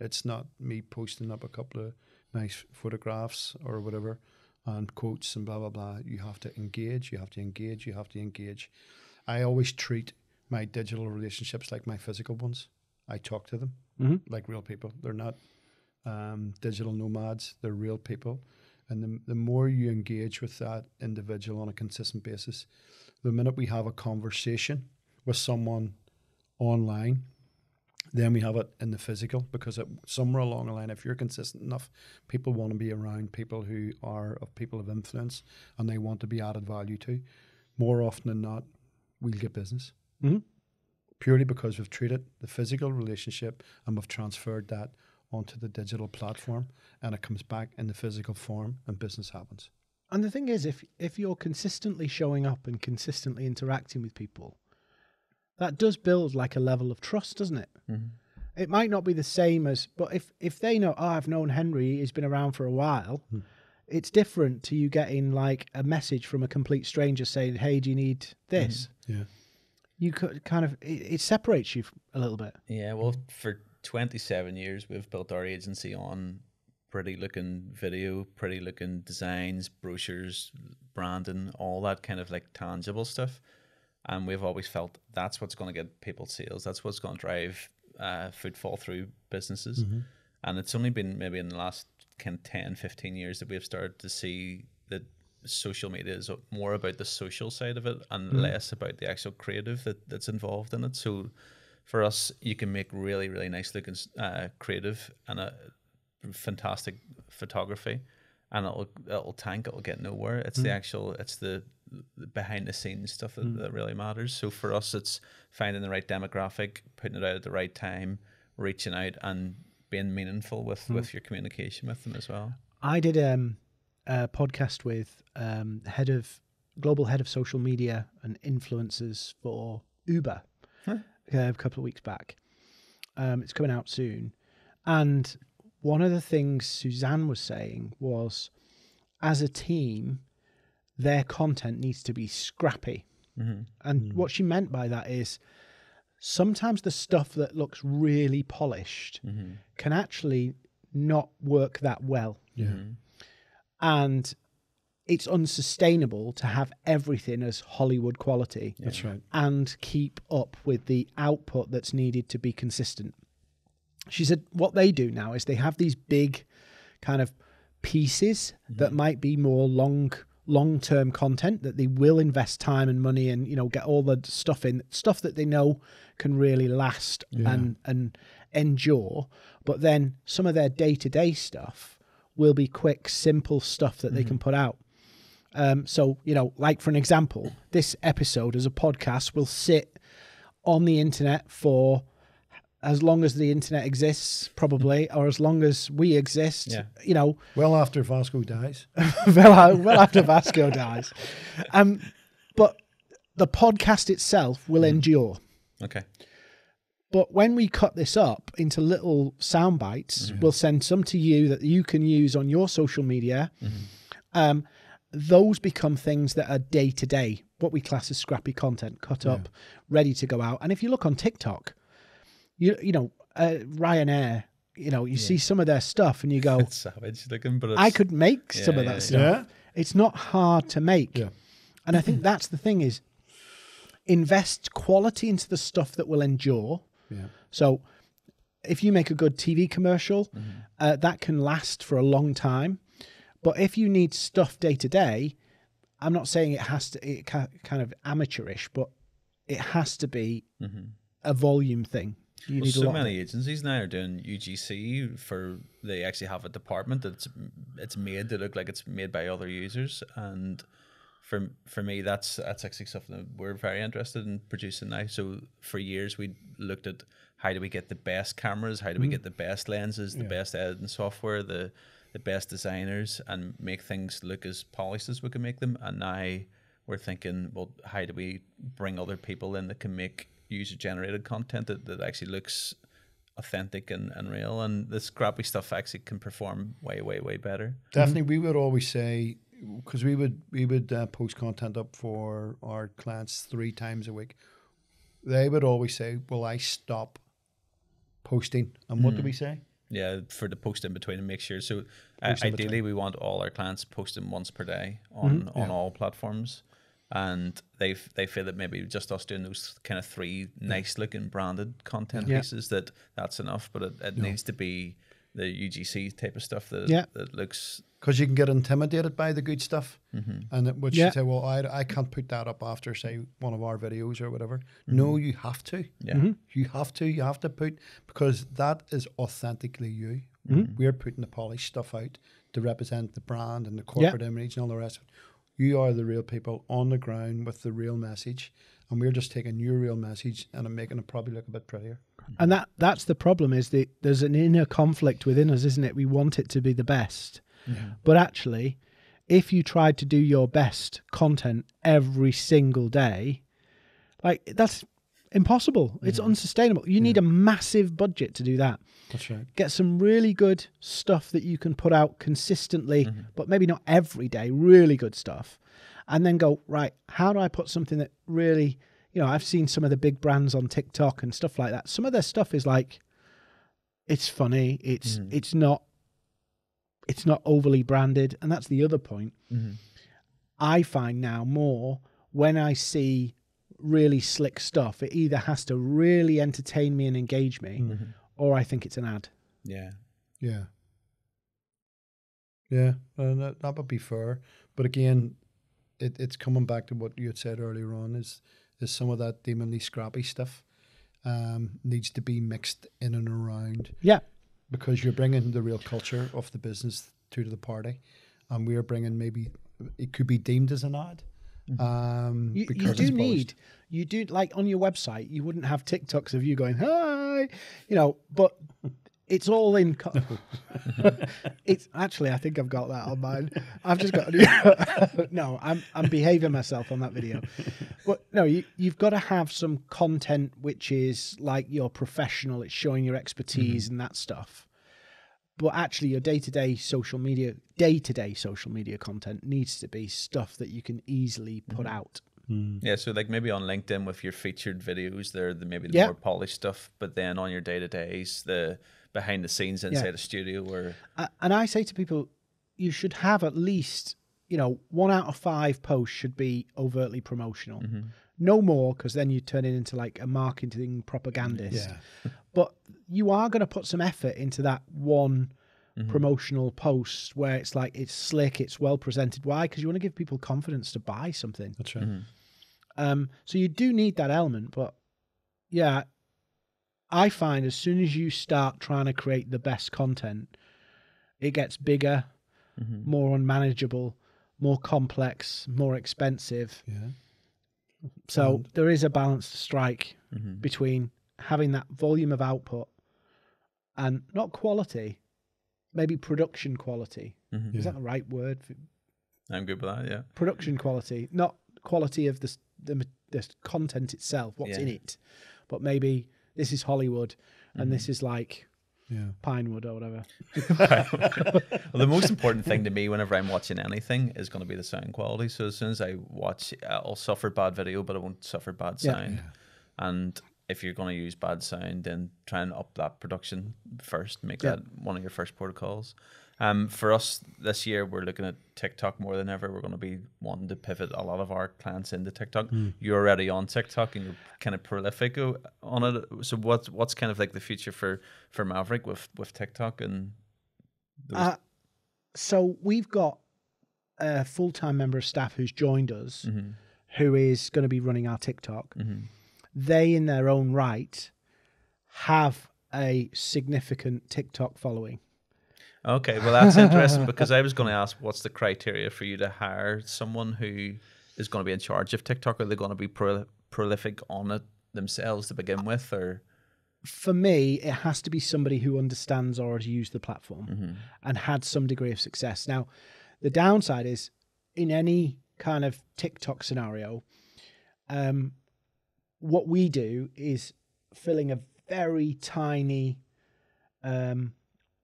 It's not me posting up a couple of nice photographs or whatever and quotes and blah blah blah. You have to engage. You have to engage. You have to engage. I always treat my digital relationships like my physical ones. I talk to them Mhm. like real people. They're not um, digital nomads. They're real people. And the, the more you engage with that individual on a consistent basis, the minute we have a conversation with someone online, then we have it in the physical because it, somewhere along the line, if you're consistent enough, people want to be around people who are of people of influence and they want to be added value to. More often than not, we'll get business Mhm. purely because we've treated the physical relationship and we've transferred that onto the digital platform and it comes back in the physical form and business happens. And the thing is, if if you're consistently showing up and consistently interacting with people, that does build like a level of trust, doesn't it? Mm-hmm. It might not be the same as, but if if they know, oh, I've known Henry, he's been around for a while. Hmm. It's different to you getting like a message from a complete stranger saying, "Hey, do you need mm-hmm. this?" Yeah. you could kind of it, it separates you a little bit. Yeah, well, for 27 years, we've built our agency on pretty looking video, pretty looking designs, brochures, branding, all that kind of like tangible stuff. And we've always felt that's what's going to get people sales. That's what's going to drive uh, footfall through businesses. And it's only been maybe in the last kind of 10, 15 years that we've started to see that social media is more about the social side of it and less about the actual creative that, that's involved in it. So for us, you can make really, really nice looking uh, creative and a fantastic photography, and it'll it'll tank. It'll get nowhere. It's the actual. It's the, the behind the scenes stuff that, that really matters. So for us, it's finding the right demographic, putting it out at the right time, reaching out, and being meaningful with with your communication with them as well. I did um, a podcast with um, head of global head of social media and influencers for Uber Huh. uh, a couple of weeks back. Um, it's coming out soon, and one of the things Suzanne was saying was, as a team, their content needs to be scrappy, mm-hmm. and mm. what she meant by that is sometimes the stuff that looks really polished mm-hmm. can actually not work that well. Yeah. Mm-hmm. and it's unsustainable to have everything as Hollywood quality That's right. and keep up with the output that's needed to be consistent. She said what they do now is they have these big kind of pieces that might be more long long term content that they will invest time and money and you know get all the stuff in stuff that they know can really last and and endure. But then some of their day-to-day stuff will be quick simple stuff that they can put out. Um, so, you know, like for an example, this episode as a podcast will sit on the internet for as long as the internet exists, probably, mm. or as long as we exist. Yeah. You know, Well after Vasco dies. well, uh, well after Vasco dies. Um, but the podcast itself will mm. endure. Okay. But when we cut this up into little sound bites, mm-hmm. we'll send some to you that you can use on your social media. Mm-hmm. Um, those become things that are day to day, what we class as scrappy content, cut up, ready to go out. And if you look on TikTok, you you know uh, Ryanair, you know you see some of their stuff and you go, It's savage looking, but it's, I could make some of that yeah, stuff. yeah. It's not hard to make. Yeah. And I think that's the thing is invest quality into the stuff that will endure. Yeah. So if you make a good TV commercial, uh, that can last for a long time. But if you need stuff day to day, I'm not saying it has to it ca- kind of amateurish, but it has to be a volume thing. You Well, so many agencies now are doing UGC for they actually have a department that's it's made to look like it's made by other users. And for for me that's that's actually something that we're very interested in producing now. So for years we looked at how do we get the best cameras, how do we get the best lenses, the best editing software, the the best designers and make things look as polished as we can make them. And now we're thinking, well, how do we bring other people in that can make user generated content that, that actually looks authentic and, and real and this crappy stuff actually can perform way way way better Definitely, we would always say because we would we would uh, post content up for our clients three times a week. They would always say, "Will I stop posting?" And what do we say? yeah for the post in between and make sure so uh, ideally we want all our clients posting once per day on on all platforms and they they feel that maybe just us doing those kind of three nice looking branded content Yeah. pieces that that's enough but it, it needs to be the UGC type of stuff that Yeah. that looks Because you can get intimidated by the good stuff, mm-hmm. and it, which Yeah. you say, "Well, I, I can't put that up after say one of our videos or whatever." Mm-hmm. No, you have to. yeah mm-hmm. You have to. You have to put because that is authentically you. We're putting the polished stuff out to represent the brand and the corporate image and all the rest of it. You are the real people on the ground with the real message, and we're just taking your real message and making it probably look a bit prettier. And that that's the problem is that there's an inner conflict within us, isn't it? We want it to be the best. But actually, if you tried to do your best content every single day, like that's impossible. It's unsustainable. You need a massive budget to do that. That's right. Get some really good stuff that you can put out consistently, but maybe not every day, really good stuff. And then go, right, how do I put something that really, you know, I've seen some of the big brands on TikTok and stuff like that. Some of their stuff is like, it's funny. It's Mhm. it's not it's not overly branded, and that's the other point. Mm-hmm. I find now more when I see really slick stuff, it either has to really entertain me and engage me, Mm-hmm. or I think it's an ad. Yeah. Yeah. Yeah, and that, that would be fair. But again, it, it's coming back to what you had said earlier on is is some of that demonly scrappy stuff um, needs to be mixed in and around Yeah, because you're bringing the real culture of the business to the party, and we are bringing maybe it could be deemed as an ad. Um, you, you do need you do like on your website. You wouldn't have TikToks of you going hi, you know, but. It's all in. Co- it's actually, I think I've got that on mine. I've just got. To no, I'm I'm behaving myself on that video. But no, you you've got to have some content which is like your professional. It's showing your expertise and that stuff. But actually, your day to day social media, day to day social media content needs to be stuff that you can easily put mm-hmm. out. Mm. Yeah, so like maybe on LinkedIn with your featured videos, they're the maybe the Yeah. more polished stuff, but then on your day to days, the behind the scenes inside a studio or A- And I say to people, you should have at least, you know, one out of five posts should be overtly promotional. Mm-hmm. No more, because then you turn it into like a marketing propagandist. Yeah. But you are going to put some effort into that one mm-hmm. promotional post where it's like it's slick, it's well presented. Why? Because you want to give people confidence to buy something. That's right. Mm-hmm. Um, so you do need that element, but yeah, I find as soon as you start trying to create the best content, it gets bigger, mm-hmm. more unmanageable, more complex, more expensive. Yeah. So And- there is a balance to strike mm-hmm. between having that volume of output and not quality, maybe production quality. Yeah. Is that the right word? for- I'm good with that, yeah. production quality, not quality of the the, the content itself, what's in it, but maybe this is Hollywood and mm-hmm. this is like Yeah. Pinewood or whatever. Well, the most important thing to me whenever I'm watching anything is going to be the sound quality. So as soon as I watch, uh, I'll suffer bad video, but I won't suffer bad Yeah. sound. And if you're going to use bad sound, then try and up that production first. Make Yeah. that one of your first protocols. Um, for us this year, we're looking at TikTok more than ever. We're going to be wanting to pivot a lot of our clients into TikTok. You're already on TikTok and you're kind of prolific on it. So what's what's kind of like the future for for Maverrik with with TikTok and those Uh, so we've got a full time member of staff who's joined us Mm-hmm. who is going to be running our TikTok. They, in their own right, have a significant TikTok following. Okay, well that's interesting because I was going to ask what's the criteria for you to hire someone who is going to be in charge of TikTok? Are they going to be pro- prolific on it themselves to begin with, or for me, it has to be somebody who understands or has used the platform and had some degree of success. Now, the downside is in any kind of TikTok scenario, um, what we do is filling a very tiny um,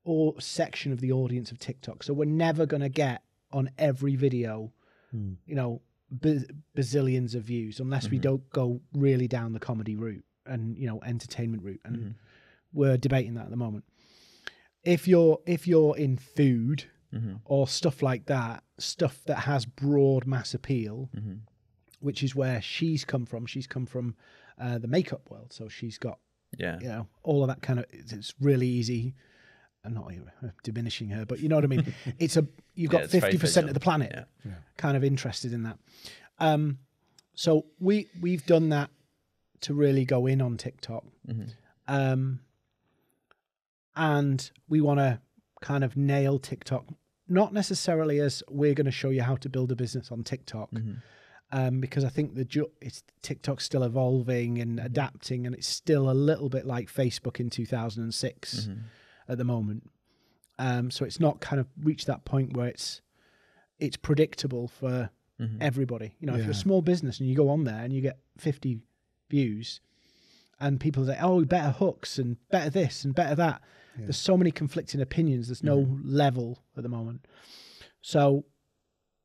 or section of the audience of TikTok. So we're never going to get on every video, hmm. you know, b- bazillions of views unless we mm-hmm. don't go really down the comedy route and you know entertainment route. And mm-hmm. we're debating that at the moment. If you're if you're in food mm-hmm. or stuff like that, stuff that has broad mass appeal, which is where she's come from. She's come from uh, the makeup world, so she's got yeah, you know all of that kind of. It's, it's really easy. I'm not diminishing her, but you know what I mean. It's a you've got it's very fifty percent of the planet Yeah. kind of interested in that. Um, so we we've done that to really go in on TikTok, um, and we want to kind of nail TikTok. Not necessarily as we're going to show you how to build a business on TikTok, um, because I think the ju- it's TikTok's still evolving and adapting, and it's still a little bit like Facebook in 2006 at the moment. Um, so it's not kind of reached that point where it's it's predictable for everybody. You know, if you're a small business and you go on there and you get 50 views, and people say, "Oh, better hooks and better this and better that," there's so many conflicting opinions. There's no level at the moment. So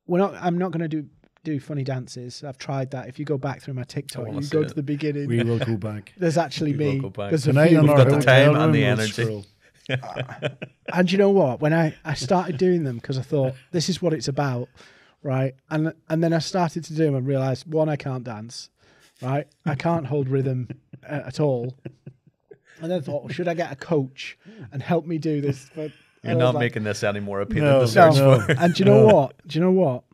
we're not. I'm not going to do do funny dances. I've tried that. If you go back through my TikTok, wanna you go it. to the beginning. We will go back. There's actually We will me. go back. There's a Tonight few on of our got the time and the energy. scroll. And you know what? When I, I started doing them because I thought this is what it's about, right? And and then I started to do them and realized one, I can't dance, right? I can't hold rhythm uh, at all. And then I thought, well, should I get a coach and help me do this? But You're not like, making this any more appealing No, to search no. for. And do you know No. what? Do you know what?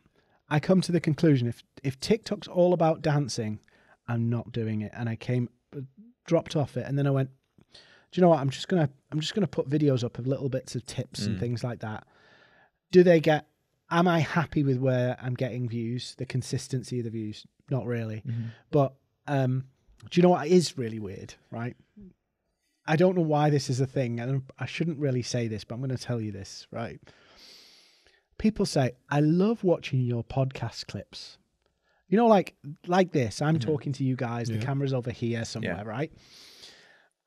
I come to the conclusion if if TikTok's all about dancing, I'm not doing it. And I came dropped off it, and then I went. Do you know what? I'm just gonna I'm just gonna put videos up of little bits of tips and Mm. things like that. Do they get? Am I happy with where I'm getting views? The consistency of the views? Not really. But um, do you know what is really weird? Right. I don't know why this is a thing, and I shouldn't really say this, but I'm going to tell you this. Right people say i love watching your podcast clips you know like like this i'm talking to you guys the camera's over here somewhere Yeah. right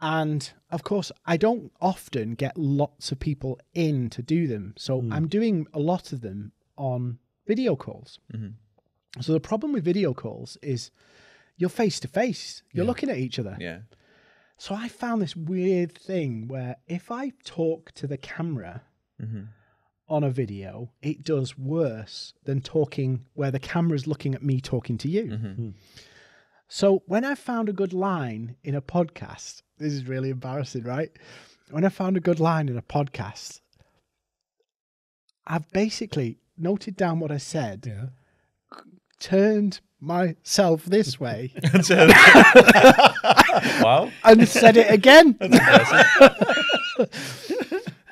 and of course i don't often get lots of people in to do them so i'm doing a lot of them on video calls Mhm. so the problem with video calls is you're face to face you're Yeah. looking at each other Yeah. so i found this weird thing where if i talk to the camera hmm on a video, it does worse than talking where the camera's looking at me talking to you. hmm So when I found a good line in a podcast, this is really embarrassing, right? When I found a good line in a podcast, I've basically noted down what I said, Yeah. turned myself this way, wow. and said it again.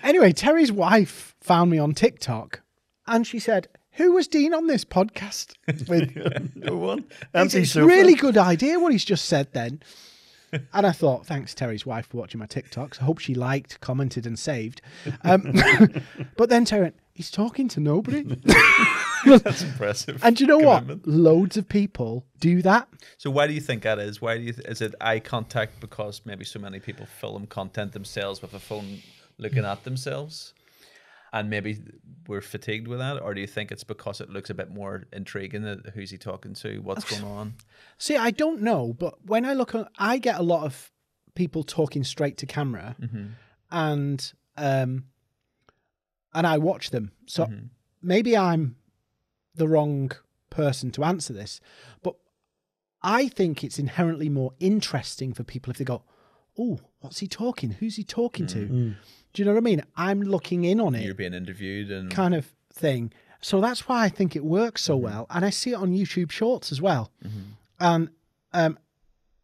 Anyway, Terry's wife found me on TikTok and she said, Who was Dean on this podcast with? no one. Empty it's a really good idea what he's just said then. And I thought, thanks, Terry's wife, for watching my TikToks. I hope she liked, commented, and saved. Um, but then Terry went, he's talking to nobody. That's impressive. And you know commitment. what? Loads of people do that. So why do you think that is? Why do you th- is it eye contact because maybe so many people film content themselves with a phone looking at themselves? And maybe we're fatigued with that, or do you think it's because it looks a bit more intriguing? That who's he talking to? What's going on? See, I don't know, but when I look at, I get a lot of people talking straight to camera, mm-hmm. and um, and I watch them. So mm-hmm. maybe I'm the wrong person to answer this, but I think it's inherently more interesting for people if they go, "Oh, what's he talking? Who's he talking to?" Mm-hmm. Do you know what I mean? I'm looking in on it You're being interviewed, and kind of thing. So that's why I think it works so mm-hmm. well, and I see it on YouTube Shorts as well. Mm-hmm. And um,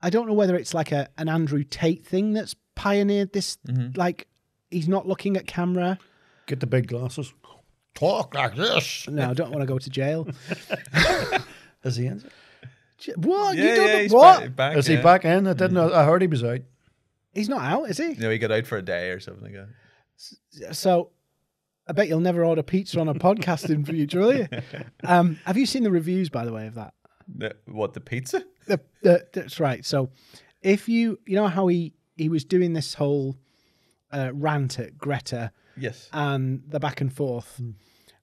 I don't know whether it's like a an Andrew Tate thing that's pioneered this. Mm-hmm. Like he's not looking at camera. Get the big glasses. Talk like this. No, I don't want to go to jail. Is he in? What yeah, you don't yeah, know what? Back, back, Is he back in? I didn't know. I heard he was out. He's not out, is he? No, he got out for a day or something like that. So I bet you'll never order pizza on a podcast in future, will you? Um, have you seen the reviews, by the way, of that? The, what the pizza? the, the, that's right. So if you you know how he he was doing this whole uh, rant at Greta Yes. and the back and forth.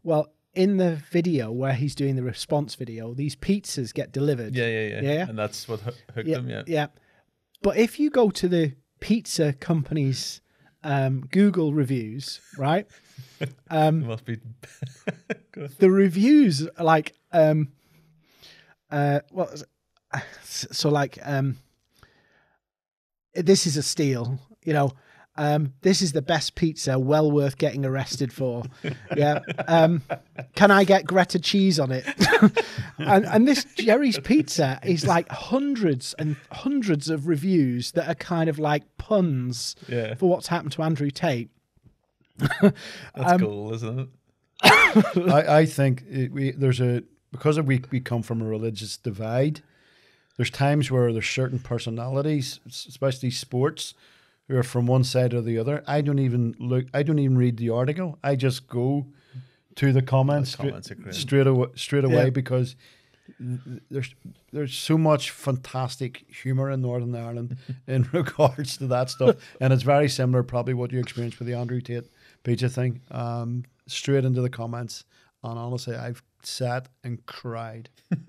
Well, in the video where he's doing the response video, these pizzas get delivered. Yeah, yeah, yeah. Yeah. And that's what hoo- hooked yeah, him. Yeah. yeah. But if you go to the pizza company's um, Google reviews, right? It must be. The reviews like um uh what was so like um this is a steal you know um this is the best pizza well worth getting arrested for yeah um can i get greta cheese on it and and this jerry's pizza is like hundreds and hundreds of reviews that are kind of like puns Yeah. for what's happened to andrew tate That's Um, cool, isn't it? I, I think it, we there's a because of we we come from a religious divide. There's times where there's certain personalities, especially sports, who are from one side or the other. I don't even look. I don't even read the article. I just go to the comments, The straight- comments are straight away. Straight away Yeah. because there's there's so much fantastic humor in Northern Ireland in regards to that stuff, and it's very similar, probably what you experienced with the Andrew Tate pizza thing. Um, straight into the comments, and honestly, I've sat and cried.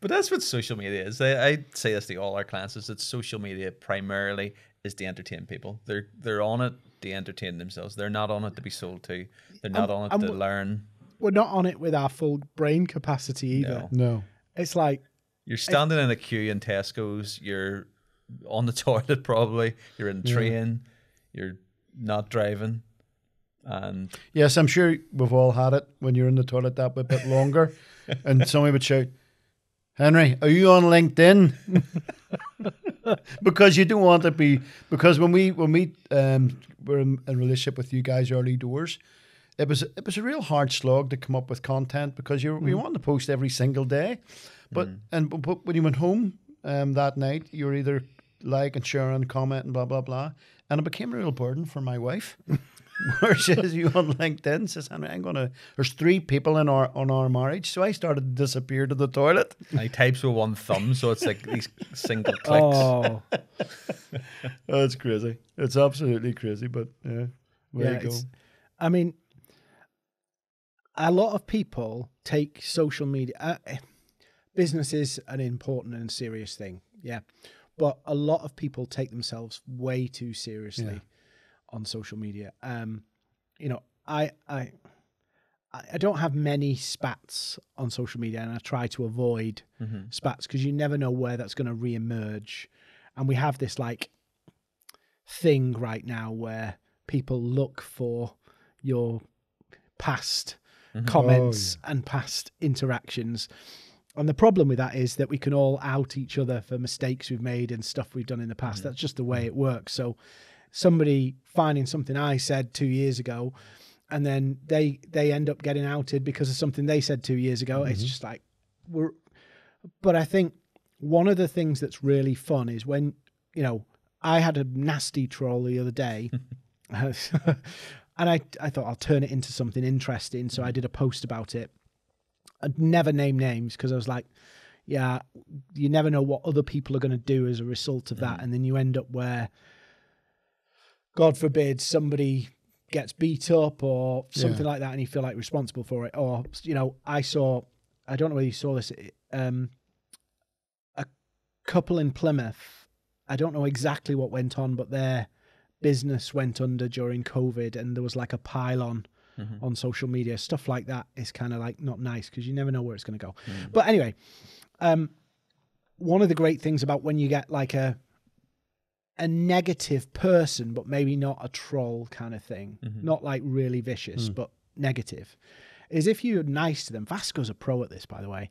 But that's what social media is. I, I say this to all our classes is that social media primarily is to entertain people. They're they're on it to entertain themselves. They're not on it to be sold to. They're not on it and to w- learn. We're not on it with our full brain capacity either. No. No. It's like You're standing in a queue in Tesco's. You're on the toilet probably. You're in the train. You're not driving, and Yes, I'm sure we've all had it when you're in the toilet that bit, bit longer, and somebody would shout, "Henry, are you on LinkedIn?" because you don't want to be. Because when we when we um, were in, in relationship with you guys early doors, it was it was a real hard slog to come up with content because you you want to post every single day, but and but- when you went home um, that night, you were either like and share and comment and blah blah blah, and it became a real burden for my wife. Where she says you on LinkedIn says Henry, I'm gonna. There's three people in our on our marriage, so I started to disappear to the toilet. he types with one thumb, so it's like these single clicks. oh Oh, it's crazy. It's absolutely crazy, but yeah, there yeah. you go. I mean, a lot of people take social media. Uh, business is an important and serious thing, yeah, but a lot of people take themselves way too seriously Yeah. On social media. Um, you know, I I I I don't have many spats on social media, and I try to avoid mm-hmm. spats because you never know where that's going to re-emerge. And we have this like thing right now where people look for your past mm-hmm. comments oh, and past interactions. And the problem with that is that we can all out each other for mistakes we've made and stuff we've done in the past. Mm-hmm. That's just the way it works. So somebody finding something I said two years ago and then they they end up getting outed because of something they said two years ago. It's mm-hmm. just like we're but I think one of the things that's really fun is when you know I had a nasty troll the other day, and I I thought I'll turn it into something interesting, so I mm-hmm. did a post about it. I'd never name names because I was like, yeah, you never know what other people are going to do as a result of that, mm-hmm. and then you end up where, God forbid, somebody gets beat up or something like that, and you feel like responsible for it. Or you know, I saw, I don't know whether you saw this, um, a couple in Plymouth. I don't know exactly what went on, but their business went under during COVID, and there was like a pylon on social media. Stuff like that is kind of like not nice because you never know where it's going to go. But anyway, um, one of the great things about when you get like a a negative person, but maybe not a troll kind of thing, mm-hmm. not like really vicious, mm. but negative, is if you're nice to them. Vasco's a pro at this, by the way.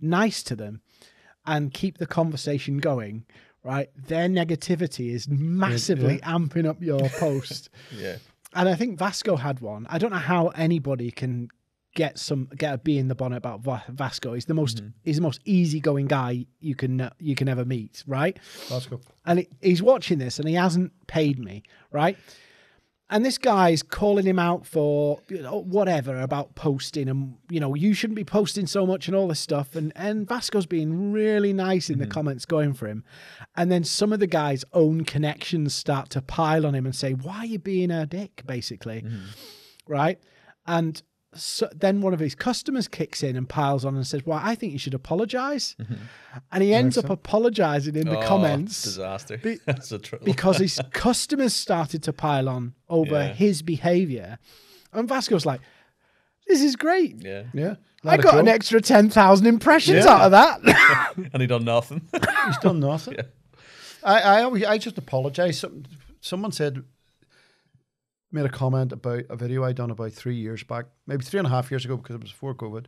Nice to them and keep the conversation going. Right, their negativity is massively amping up your post. Yeah. And I think Vasco had one. I don't know how anybody can get some get a bee in the bonnet about Vasco. He's the most he's the most easygoing guy you can uh, you can ever meet, right? Let's. And he, he's watching this and he hasn't paid me, right? And this guy's calling him out for you know, whatever about posting and you know you shouldn't be posting so much and all this stuff and and Vasco's being really nice in the comments going for him, and then some of the guy's own connections start to pile on him and say why are you being a dick basically, right? And so then one of his customers kicks in and piles on and says, "Well, I think you should apologize," mm-hmm. and he ends up apologizing in the Oh, comments Disaster. Be- That's a trouble. because his customers started to pile on over Yeah. his behavior. And Vasco's like, this is great. yeah. Yeah, I got an extra 10,000 impressions Yeah. out of that. And he done nothing. He's done nothing. I, I always, I just apologize. Someone said, made a comment about a video I done about three years back, maybe three and a half years ago because it was before COVID.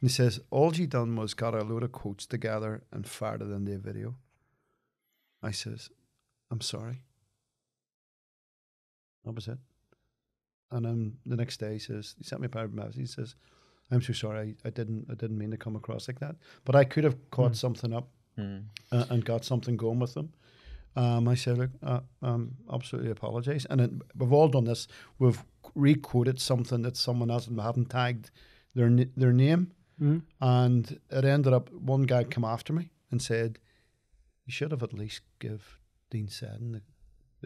And he says, all she done was got a load of quotes together and fired it into a video. I says, I'm sorry. That was it. And then the next day he says, he sent me a private message. He says, I'm so sorry. I, I didn't, I didn't mean to come across like that. But I could have caught something up uh, and got something going with them. Um, I said, look, uh, um, absolutely apologise. And it, we've all done this. We've re-quoted something that someone else hadn't tagged their their name, and it ended up one guy come after me and said, "You should have at least give Dean Seddon the,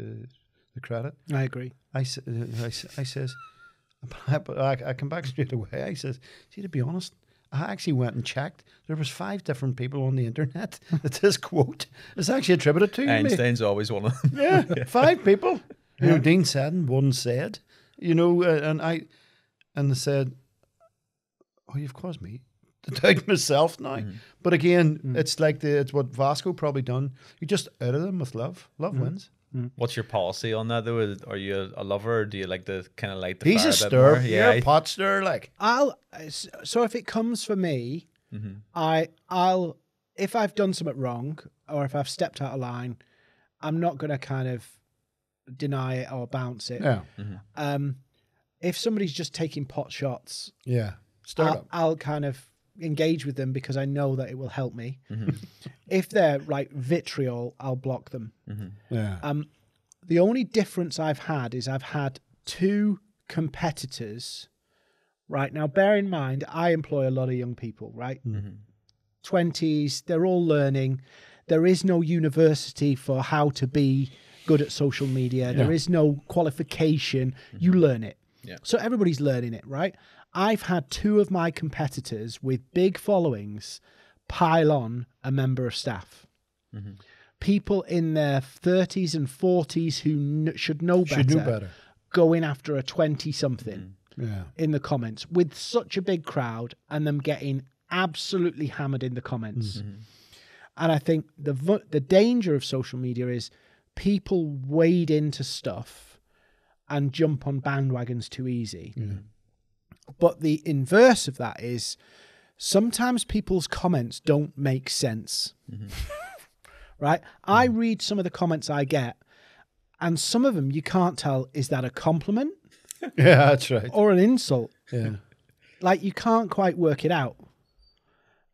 the the credit." I agree. I, I, I says, but I, but I, I come back straight away. I says, see, to be honest, I actually went and checked. There was five different people on the internet that this quote is actually attributed to. mate. Einstein's always one of them. Yeah, five people. You know, Dean said and one said. You know, uh, and I, and they said, "Oh, you've caused me to doubt myself now." Mm-hmm. But again, mm. it's like the it's what Vasco probably done. You just out of them with love. Love mm. wins. Mm-hmm. What's your policy on that though? Are you a, a lover or do you like to kind of light the He's fire a bit stir. more? Yeah, Yeah, pot stir. Like I'll so if it comes for me, mm-hmm. I I'll if I've done something wrong or if I've stepped out of line, I'm not going to kind of deny it or bounce it. yeah, mm-hmm. Um, if somebody's just taking pot shots, yeah. Stir it I'll. I'll kind of engage with them because I know that it will help me. Mm-hmm. if they're like vitriol, I'll block them. Yeah. Um, the only difference I've had is I've had two competitors. Right now, bear in mind, I employ a lot of young people. Right, 20s they're all learning. There is no university for how to be good at social media. There is no qualification. You learn it. Yeah. So everybody's learning it, right? I've had two of my competitors with big followings pile on a member of staff. Mm-hmm. People in their 30s and 40s who kn- should know better, Should know better. going after a 20 something mm-hmm. Yeah. in the comments with such a big crowd and them getting absolutely hammered in the comments. Mm-hmm. And I think the v- the danger of social media is people wade into stuff and jump on bandwagons too easy. But the inverse of that is sometimes people's comments don't make sense. Mm-hmm. right? I mm-hmm. read some of the comments I get and some of them you can't tell is that a compliment Yeah, that's right. or an insult? Yeah. like you can't quite work it out.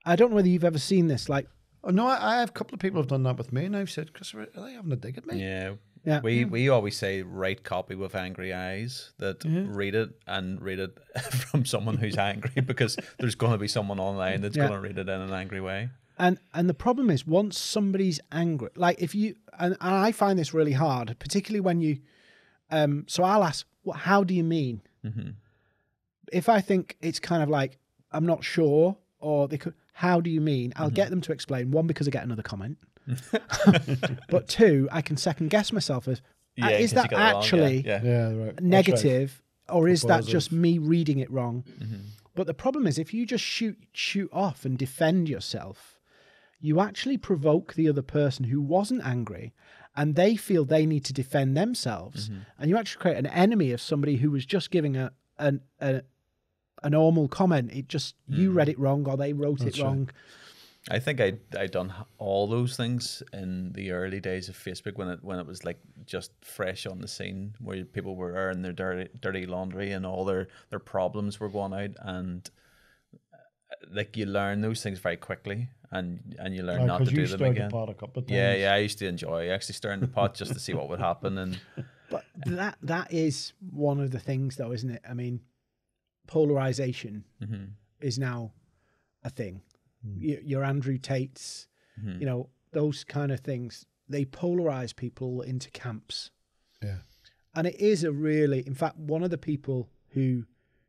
I don't know whether you've ever seen this. Like, Oh, no, I, I have a couple of people have done that with me, and I've said, Christopher, are they having a dig at me? Yeah. Yeah. We hmm. we always say write copy with angry eyes that read it and read it from someone who's angry because there's going to be someone online that's Yeah. going to read it in an angry way. and and the problem is once somebody's angry, like if you and, and I find this really hard, particularly when you. Um, so I'll ask, well, how do you mean? Mm-hmm. If I think it's kind of like I'm not sure, or they could, how do you mean? I'll mm-hmm. get them to explain. One because I get another comment, but two, I can second guess myself as uh, Yeah, is 'cause you that got wrong, yeah, actually yeah. Yeah, right. Negative or is that just me reading it wrong? Mm-hmm. But the problem is if you just shoot shoot off and defend yourself you actually provoke the other person who wasn't angry and they feel they need to defend themselves mm-hmm. and you actually create an enemy of somebody who was just giving a an a, a normal comment. It just you mm. read it wrong or they wrote it wrong I think I I done all those things in the early days of Facebook when it when it was like just fresh on the scene where people were airing their dirty dirty laundry and all their their problems were going out and uh, like you learn those things very quickly and and you learn not to do them again. the pot a couple of times. Yeah, yeah, I used to enjoy actually stirring the pot just to see what would happen and But that that is one of the things, though, isn't it? I mean, polarization is now a thing. Hmm. Your, your Andrew Tates, hmm. you know, those kind of things. They polarize people into camps, Yeah. and it is a really. In fact, one of the people who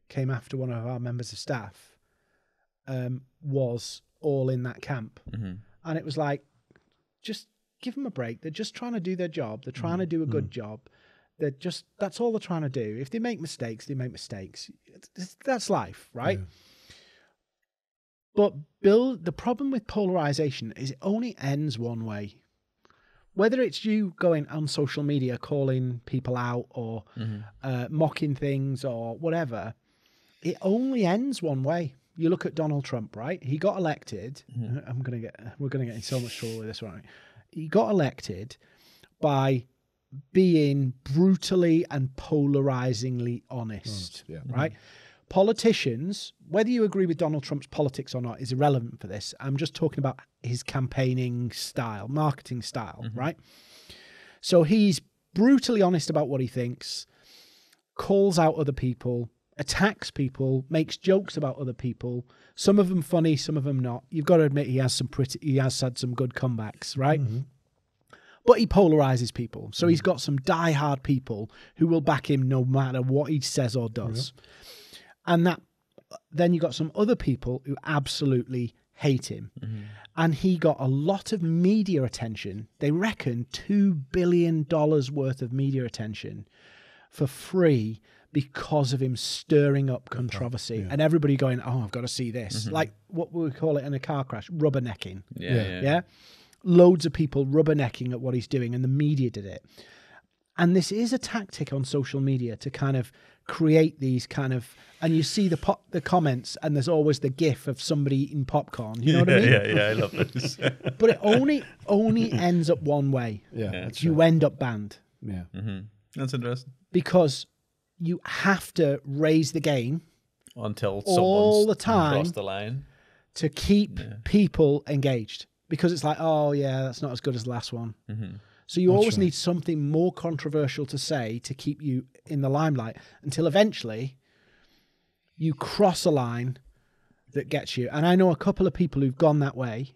came after one of our members of staff um, was all in that camp, mm-hmm. and it was like, just give them a break. They're just trying to do their job. They're trying mm-hmm. to do a good mm-hmm. job. They're just that's all they're trying to do. If they make mistakes, they make mistakes. It's, it's- that's life, right? But Bill, the problem with polarization is it only ends one way. Whether it's you going on social media calling people out or mm-hmm. uh, mocking things or whatever, it only ends one way. You look at Donald Trump, right? He got elected. Mm-hmm. I'm gonna get we're gonna get in so much trouble with this, right? He got elected by being brutally and polarizingly honest, yeah. right? Mm-hmm. Politicians, whether you agree with Donald Trump's politics or not, is irrelevant for this. I'm just talking about his campaigning style, marketing style, mm-hmm. right? So he's brutally honest about what he thinks, calls out other people, attacks people, makes jokes about other people. Some of them funny, some of them not. You've got to admit he has some pretty, he has had some good comebacks, right? Mm-hmm. But he polarizes people. So he's mm-hmm. got some die-hard people who will back him no matter what he says or does. And that then you got some other people who absolutely hate him. Mm-hmm. And he got a lot of media attention. They reckon $2 billion worth of media attention for free because of him stirring up controversy and everybody going, Oh, I've got to see this. Mm-hmm. Like what we call it in a car crash? Rubbernecking. Yeah, Yeah. yeah. Yeah. Loads of people rubbernecking at what he's doing, and the media did it. And this is a tactic on social media to kind of create these kind of, and you see the pop, the comments, and there's always the GIF of somebody eating popcorn. You know what I mean? yeah, yeah, I love this. But it only only ends up one way. Yeah, Yeah. that's You right. end up banned yeah. mm-hmm. That's interesting. because you have to raise the game Until All the time. the line. to keep people engaged because it's like, oh yeah, that's not as good as the last one. So you always right. need something more controversial to say to keep you in the limelight until eventually you cross a line that gets you. And I know a couple of people who've gone that way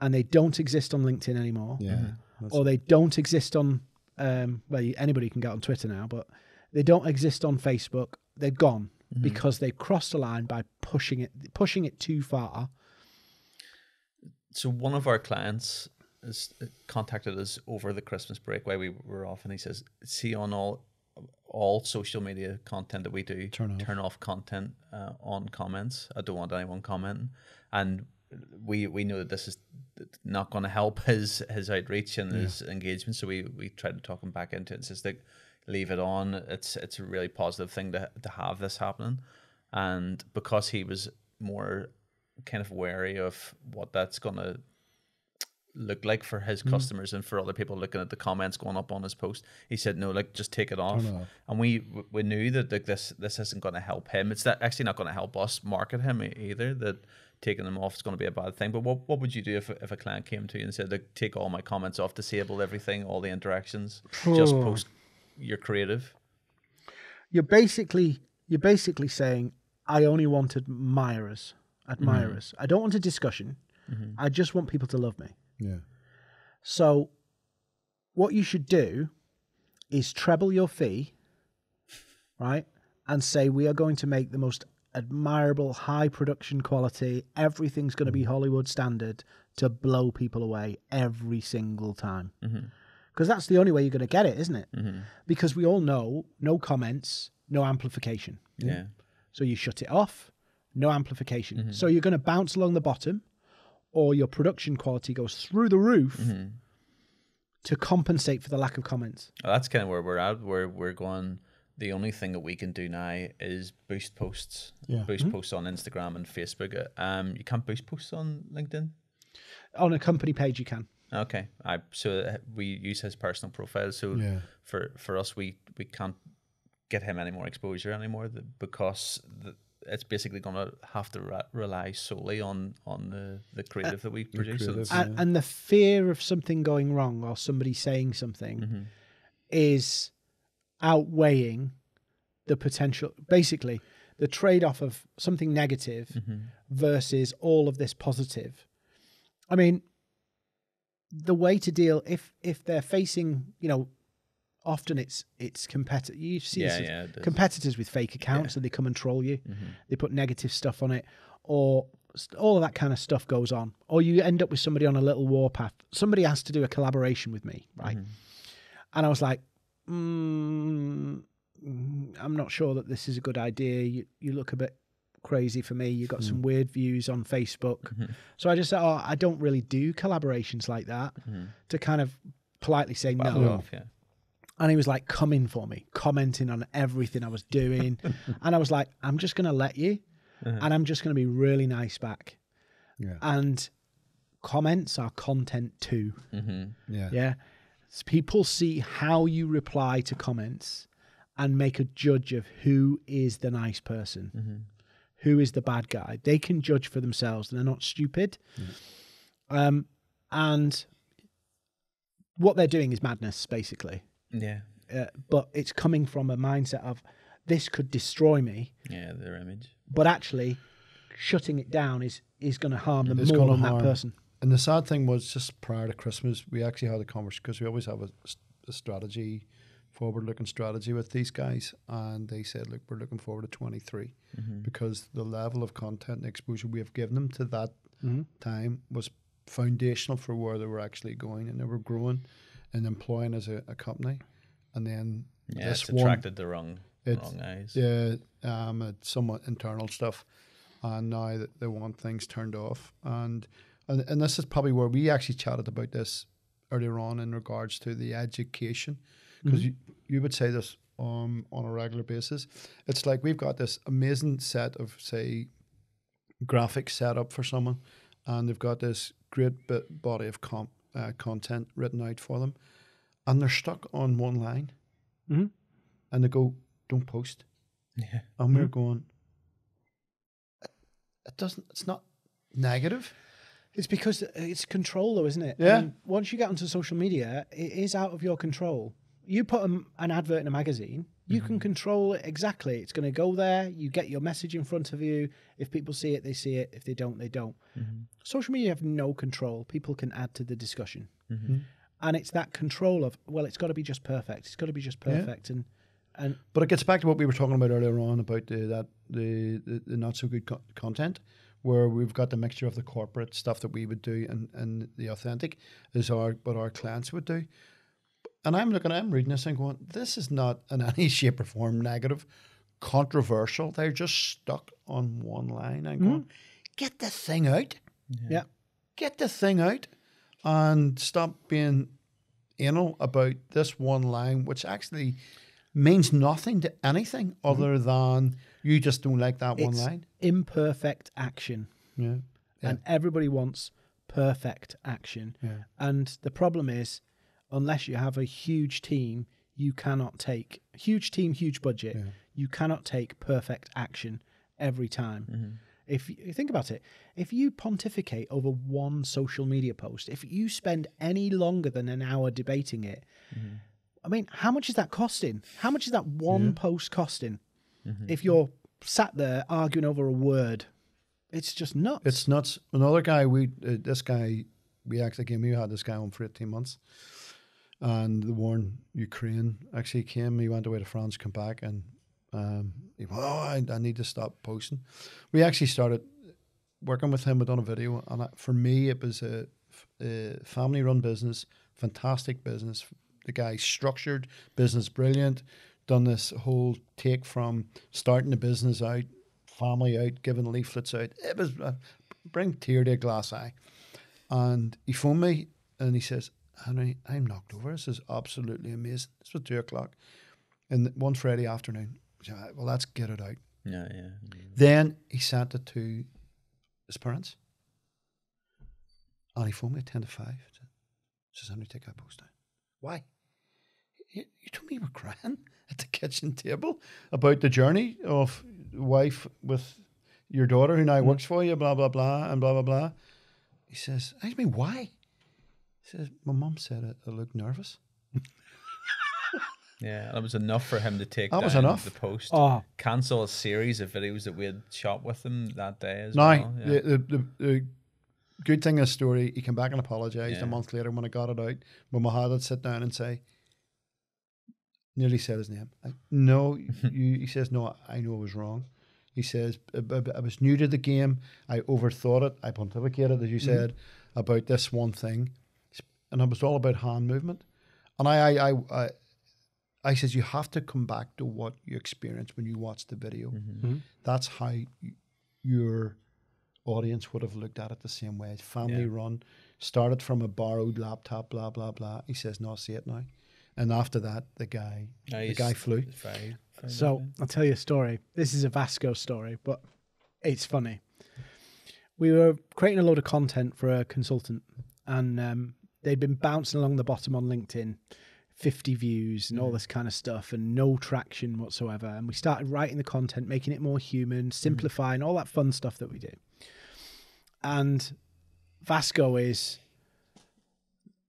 and they don't exist on LinkedIn anymore Yeah. That's- or they don't exist on um, well anybody can get on Twitter now, but they don't exist on Facebook. They're gone because they crossed the line by pushing it pushing it too far. So one of our clients has contacted us over the Christmas break while we were off, and he says, "See on all all social media content that we do, Turn off. content uh, on comments. I don't want anyone commenting." And we we know that this is not going to help his his outreach and his engagement. So we we tried to talk him back into it. and says like, leave it on. It's it's a really positive thing to to have this happening, and because he was more kind of wary of what that's going to look like for his Mm-hmm. customers and for other people looking at the comments going up on his post. He said, "No, like just take it off." And we we knew that like this this isn't going to help him. It's that actually not going to help us market him either. That taking them off is going to be a bad thing. But what what would you do if if a client came to you and said, "Like take all my comments off, disable everything, all the interactions, just Oh. post your creative." You're basically you're basically saying I only want admirers, admirers. I don't want a discussion. I just want people to love me. Yeah. So, what you should do is treble your fee, right? And say, we are going to make the most admirable, high production quality, everything's going to be mm. Hollywood standard to blow people away every single time. Mm-hmm. Because that's the only way you're going to get it, isn't it? Mm-hmm. Because we all know no comments, no amplification. Yeah. So you shut it off, no amplification. Mm-hmm. So you're going to bounce along the bottom, or your production quality goes through the roof to compensate for the lack of comments. Well, that's kind of where we're at. Where we're going. The only thing that we can do now is boost posts. Yeah. Boost posts on Instagram and Facebook. Um, you can't boost posts on LinkedIn. On a company page, you can. Okay, I so uh, we use his personal profile. So Yeah. for for us, we we can't get him any more exposure anymore because the, it's basically going to have to re- rely solely on on the the creative that we produce. Creative, it's- And, and the fear of something going wrong or somebody saying something mm-hmm. is outweighing the potential. Basically, the trade off of something negative mm-hmm. versus all of this positive. I mean, the way to deal if if they're facing, you know, often it's it's competitive. You see Yeah, yeah, competitors with fake accounts and they come and troll you. They put negative stuff on it, or all of that kind of stuff goes on. Or you end up with somebody on a little warpath. Somebody has to do a collaboration with me, right? And I was like, mm, mm, I'm not sure that this is a good idea. You, you look a bit crazy for me. You've got some weird views on Facebook. So I just said, oh, I don't really do collaborations like that to kind of politely say Battle no. off, yeah. And he was like coming for me, commenting on everything I was doing. and I was like, I'm just going to let you. Uh-huh. And I'm just going to be really nice back. Yeah. And comments are content too. Mm-hmm. Yeah. Yeah. S- People see how you reply to comments and make a judge of who is the nice person, mm-hmm. who is the bad guy. They can judge for themselves and they're not stupid. Um, and what they're doing is madness, basically. Yeah, Uh, but it's coming from a mindset of this could destroy me, yeah, their image. but actually shutting it down is is going to harm them It's more gonna than that person. And the sad thing was just prior to Christmas, we actually had a conversation because we always have a strategy forward looking strategy with these guys, and they said, "Look, we're looking forward to 23 Mm-hmm. because the level of content and exposure we have given them to that Mhm. time was foundational for where they were actually going, and they were growing and employing as a, a company, and then Yeah, this it's one, attracted the wrong, It's- wrong eyes. yeah, um, it's somewhat internal stuff, and now that they want things turned off, and and and this is probably where we actually chatted about this earlier on in regards to the education, because you you would say this um on a regular basis. It's like we've got this amazing set of say graphics set up for someone, and they've got this great bit body of com- uh, content written out for them, and they're stuck on one line, Mhm. and they go, "Don't post." Yeah. and we're going it, it doesn't it's not negative It's because it's control, though, isn't it? I Yeah. mean, once you get onto social media, it is out of your control. You put a, an advert in a magazine, you can mm-hmm. control it exactly. It's going to go there. You get your message in front of you. If people see it, they see it. If they don't, they don't. Mm-hmm. Social media have no control. People can add to the discussion, mm-hmm. and it's that control of well, it's got to be just perfect. It's got to be just Yeah. perfect, and and but it gets back to what we were talking about earlier on about the that the, the, the not so good co- content where we've got the mixture of the corporate stuff that we would do and, and the authentic is our what our clients would do and i'm looking i'm reading this and going this is not in any shape or form negative controversial they're just stuck on one line and hmm. going get the thing out yeah, get the thing out and stop being anal about this one line, which actually means nothing to anything hmm. other than you just don't like that one line. imperfect action. Yeah. Yeah. and everybody wants perfect action. Yeah. And the problem is, unless you have a huge team, you cannot take huge team, huge budget. Yeah. You cannot take perfect action every time. Mm-hmm. If you think about it, if you pontificate over one social media post, if you spend any longer than an hour debating it, Mm-hmm. I mean, how much is that costing? How much is that one post costing? Mm-hmm. If you're sat there arguing over a word, it's just nuts. It's nuts. Another guy, we uh, this guy, we actually came. We had this guy on for eighteen months, and the war in Ukraine actually came. He went away to France, come back, and um, he went, "Oh, I, I need to stop posting." We actually started working with him. We done a video, and for me, it was a, a family-run business, fantastic business. The guy structured business, brilliant. Done this whole take from starting the business out, family out, giving leaflets out. It was uh, bring tear to a glass eye. And he phoned me and he says, Henry, I'm knocked over. This is absolutely amazing. This was two o'clock. And one Friday afternoon. I said, uh, Well, let's get it out. Yeah, yeah. Then he sent it to his parents. And he phoned me at 10 to 5. He says, Henry, take that post down. Why? You, you told me you were crying at the kitchen table about the journey of wife with your daughter who now hmm. works for you, blah, blah, blah, and blah, blah, blah. He says, I mean, why? He says, my mum said I, I looked nervous. Yeah, that was enough for him to take That was down enough. the post. Oh. Cancel a series of videos that we had shot with him that day as Now, well. Yeah. the, the, the, the good thing in the story, he came back and apologised Yeah. a month later when I got it out. But I had it sit down and say, nearly said his name. I, no, you, he says, no, I know I was wrong. He says, I, I- I was new to the game. I overthought it. I pontificated, as you mm-hmm. said, about this one thing. And it was all about hand movement. And I, I, I, I, I says, you have to come back to what you experienced when you watched the video. That's how y- your audience would have looked at it the same way. Family Yeah. run, started from a borrowed laptop, blah blah blah. He says, "No, see it now." And after that, the guy, Yeah, the guy flew. very- very So lovely. I'll tell you a story. This is a Vasco story, but it's funny. We were creating a load of content for a consultant, and um, they'd been bouncing along the bottom on LinkedIn, 50 views and all mm. this kind of stuff, and no traction whatsoever. And we started writing the content, making it more human, mm. simplifying all that fun stuff that we do. And Vasco is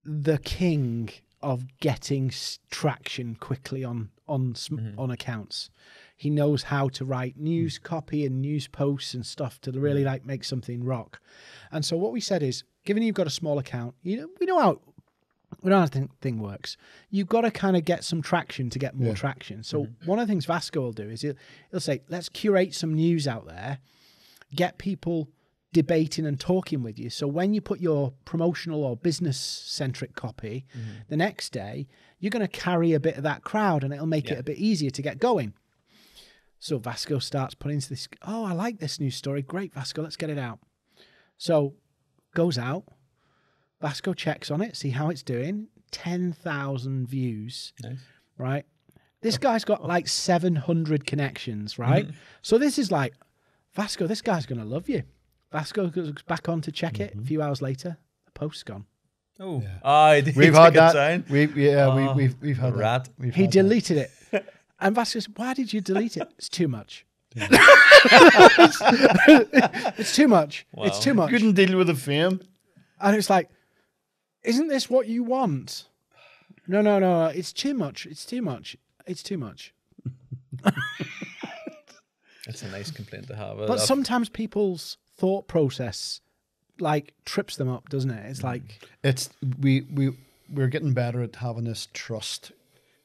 the king of getting traction quickly on on sm- mm-hmm. on accounts. He knows how to write news mm. copy and news posts and stuff to really like make something rock. And so what we said is, given you've got a small account, you know, we know how we know how the thing works. You've got to kind of get some traction to get more Yeah. traction. So mm-hmm. one of the things Vasco will do is he'll, he'll say, let's curate some news out there, get people debating and talking with you. So when you put your promotional or business centric copy, mm-hmm. the next day you're going to carry a bit of that crowd, and it'll make it a bit easier to get going. So Vasco starts putting into this. Oh, I like this news story. Great, Vasco. Let's get it out. So goes out. Vasco checks on it, see how it's doing. Ten thousand views. Nice. Right. This oh. guy's got like seven hundred connections. Right. Mm-hmm. So this is like Vasco. This guy's gonna love you. Vasco goes back on to check it. A mm-hmm. few hours later, the post's gone. Oh, ah, I did. We've it's had that. Sign. We, yeah, Oh, we, ah, we've we've had rat. that. We've He had that. deleted it. And Vasco says, Why did you delete it? It's too much. It's too much. It's too much. Couldn't deal with the fame. And it's like, isn't this what you want? No, no, no. It's too much. It's too much. It's too much. That's a nice complaint to have. But I've- sometimes people's thought process like trips them up, doesn't it? Mm. It's like, It's we we we're getting better at having this trust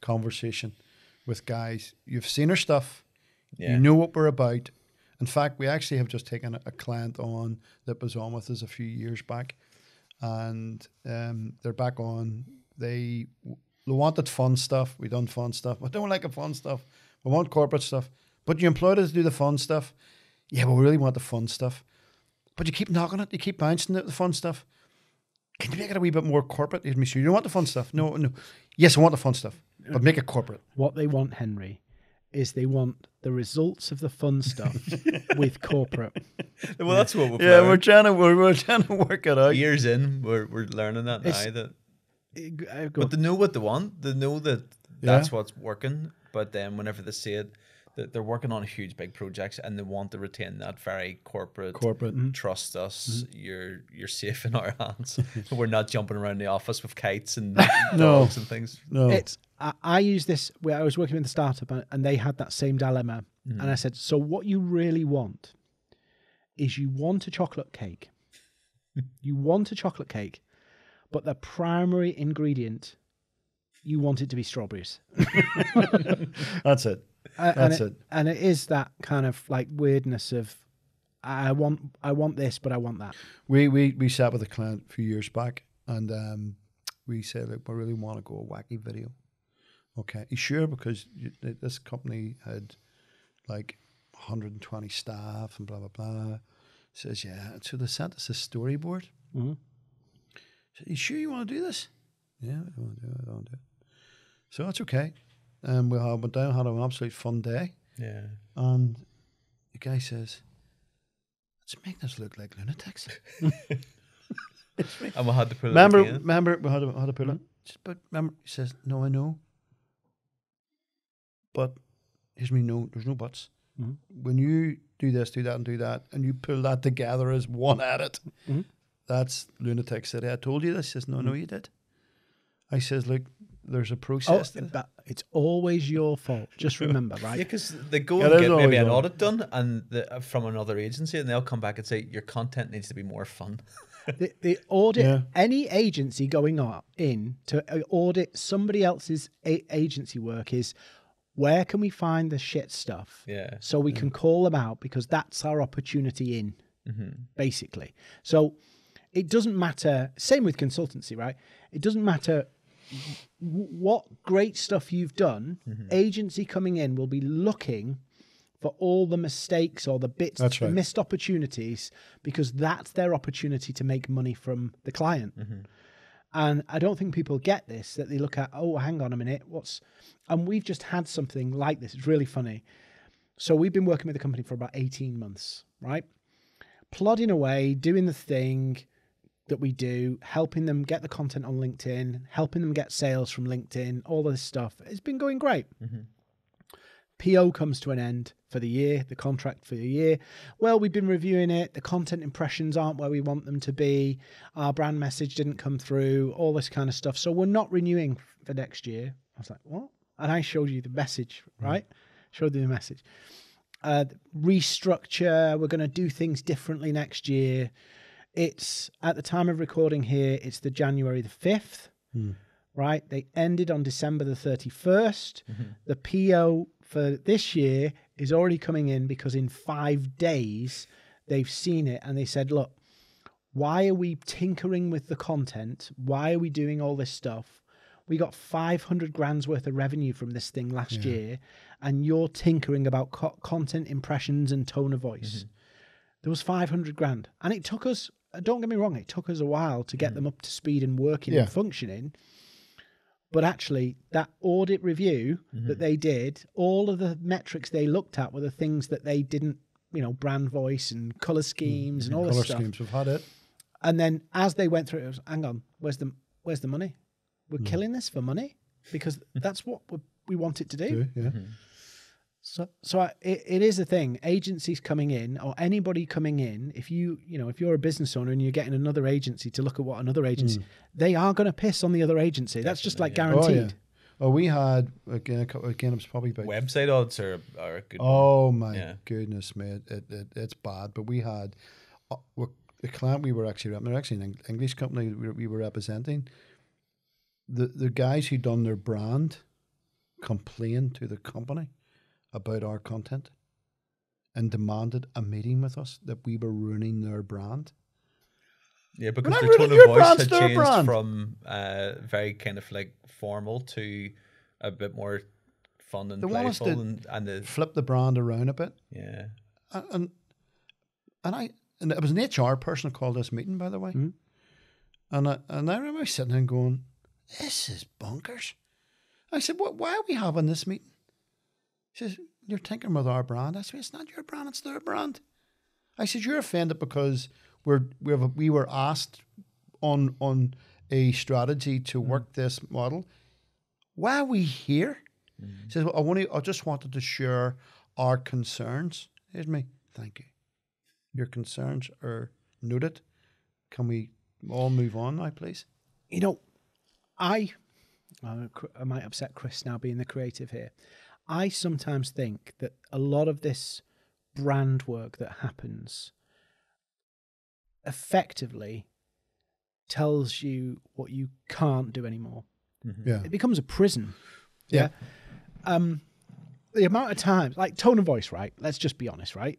conversation with guys. You've seen her stuff. Yeah. You know what we're about. In fact, we actually have just taken a, a client on that was on with us a few years back, and um, they're back on. They, they wanted fun stuff. We done fun stuff. We don't like the fun stuff. We want corporate stuff. But you employed us to do the fun stuff. Yeah, but we really want the fun stuff. But you keep knocking it. You keep bouncing it, the fun stuff. Can you make it a wee bit more corporate? Let me sure you don't want the fun stuff. No, no. Yes, I want the fun stuff, but make it corporate. what they want, Henry, is they want the results of the fun stuff with corporate. well, that's what we've Yeah, learned. we're trying to we're, we're trying to work it out. years in. We're we're learning that It's- now. That Uh, go but they know what they want. They know that Yeah. that's what's working. But then whenever they see it, that they're working on huge big projects and they want to retain that very corporate. Corporate. Trust us. You're you're safe in our hands. We're not jumping around the office with kites and No. dogs and things. No, It's I, I use this where I was working with a startup and, and they had that same dilemma, and I said, so what you really want is you want a chocolate cake, you want a chocolate cake, but the primary ingredient you want it to be strawberries. that's it. Uh, and That's it, it. And it is that kind of like weirdness of I want I want this, but I want that. We we we sat with a client a few years back, and um, we said, "Look, we really want to go a wacky video." Okay, you sure? Because you, this company had like 120 staff and blah blah blah. Says, "Yeah." So they sent us a storyboard. Mhm. Said, you sure you want to do this? Yeah, I want to do it. I want to do it. So that's okay. And we had, went down, had an absolute fun day. Yeah. And the guy says, "Let's make this look like lunatics." And we had to pull remember, it again. remember, we had to, had to pull it. But remember, he says, "No, I know." But here's me. No, there's no buts. Mhm. When you do this, do that, and do that, and you pull that together as one edit, Mhm. that's lunatics. Said, "I told you this." He says, "No, no, you did." I says, "Look, there's a Oh, process." to this." but it's always your fault. Just remember, right? Yeah, because they go Yeah, and get maybe an one. audit done and the, uh, from another agency, and they'll come back and say your content needs to be more fun. the, the audit Yeah. any agency going on in to uh, audit somebody else's a- agency work is where can we find the shit stuff Yeah. so we can mm. call them out because that's our opportunity in mm-hmm. basically. So it doesn't matter same with consultancy right? It doesn't matter w- what great stuff you've done mm-hmm. agency coming in will be looking for all the mistakes or the bits That's the right. missed opportunities because that's their opportunity to make money from the client mm-hmm. And I don't think people get this that they look at, oh, hang on a minute, what's. And we've just had something like this. It's really funny. So we've been working with the company for about 18 months, right? Plodding away, doing the thing that we do, helping them get the content on LinkedIn, helping them get sales from LinkedIn, all of this stuff. It's been going great. Mm-hmm. PO comes to an end for the year, the contract for the year. Well, we've been reviewing it. The content impressions aren't where we want them to be. Our brand message didn't come through, all this kind of stuff. So we're not renewing for next year. I was like, what? And I showed you the message, mm. right? Showed you the message. Uh, restructure. We're going to do things differently next year. It's at the time of recording here, it's the January the 5th. Hmm. right? They ended on December the 31st. Mm-hmm. The PO for this year is already coming in because in five days they've seen it and they said, look, why are we tinkering with the content? Why are we doing all this stuff? We got 500 grand's worth of revenue from this thing last year, and you're tinkering about co- content impressions and tone of voice. Mm-hmm. There was 500 grand. And it took us, don't get me wrong, it took us a while to get them up to speed and working Yeah. and functioning. But actually, that audit review that mm-hmm. they did, all of the metrics they looked at were the things that they didn't, you know, brand voice and color mm, schemes and all this Color stuff. schemes, we've had it. And then as they went through it, it was, hang on, where's the where's the money? We're Hmm. killing this for money because that's what we, we want it to do. too, Yeah. Mm-hmm. So, so I, it, it is a thing. Agencies coming in, or anybody coming in, if you, you know, if you're a business owner and you're getting another agency to look at what another agency, they are going to piss on the other agency. That's just like Oh guaranteed. yeah. Oh, we had again. A couple, again, it was probably about. Website odds are, are a good. one. Oh my Yeah. goodness, mate! It, it, it's bad. But we had uh, we- the client we were actually rep- they're actually an English company we were, we were representing. The the guys who done their brand complained to the company about our content and demanded a meeting with us that we were ruining their brand. Yeah, because not their ruining tone of your voice brand, had changed brand. from uh, very kind of like formal to a bit more fun and They want us playful, to- and, and the Flip the brand around a bit. yeah, and and, and I and it was an HR person who called this meeting, by the way. And I and I remember sitting there and going, "This is bonkers." I said, "What? Why are we having this meeting?" She says, "You're tinkering with our brand." I said, "It's not your brand; it's their brand." I said, "You're offended because we're we have a, we were asked on on a strategy to mm. work this model. Why are we here?" She says, well, I, want to, I just wanted to share our concerns. Here's me. Thank you. Your concerns are noted. Can we all move on now, please? You know, I, I I might upset Chris now being the creative here. I sometimes think that a lot of this brand work that happens effectively tells you what you can't do anymore. Mm-hmm. Yeah. It becomes a prison. Yeah. Um, the amount of times, like tone of voice, right? Let's just be honest, right?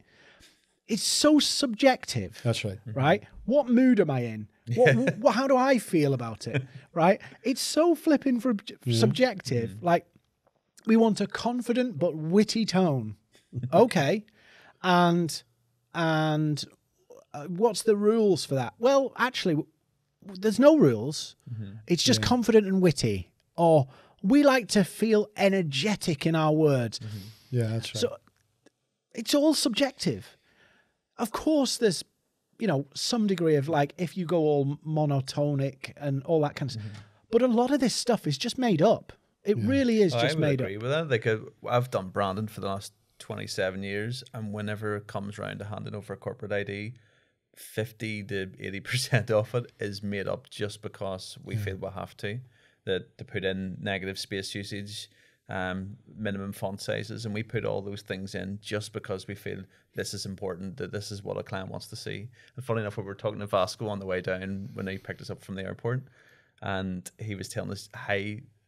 It's so subjective That's right. Mm-hmm. right? What mood am I in? What, wh- how do I feel about it? Right? It's so flipping for mm-hmm. subjective. Like we want a confident but witty tone. Okay, and and uh, what's the rules for that? Well, actually, there's no rules. Mm-hmm. It's just confident and witty. Or we like to feel energetic in our words. Mm-hmm. Yeah, that's right. So it's all subjective. Of course, there's you know some degree of like if you go all monotonic and all that kind of stuff. Mm-hmm. But a lot of this stuff is just made up. It really is Oh, just I would made agree up. with that. Like uh, I've done branding for the last twenty seven years, and whenever it comes round to handing over a corporate ID, fifty to eighty percent of it is made up just because we feel we have to. That to put in negative space usage, um, minimum font sizes, and we put all those things in just because we feel this is important. That this is what a client wants to see. And funny enough, we were talking to Vasco on the way down when he picked us up from the airport, and he was telling us how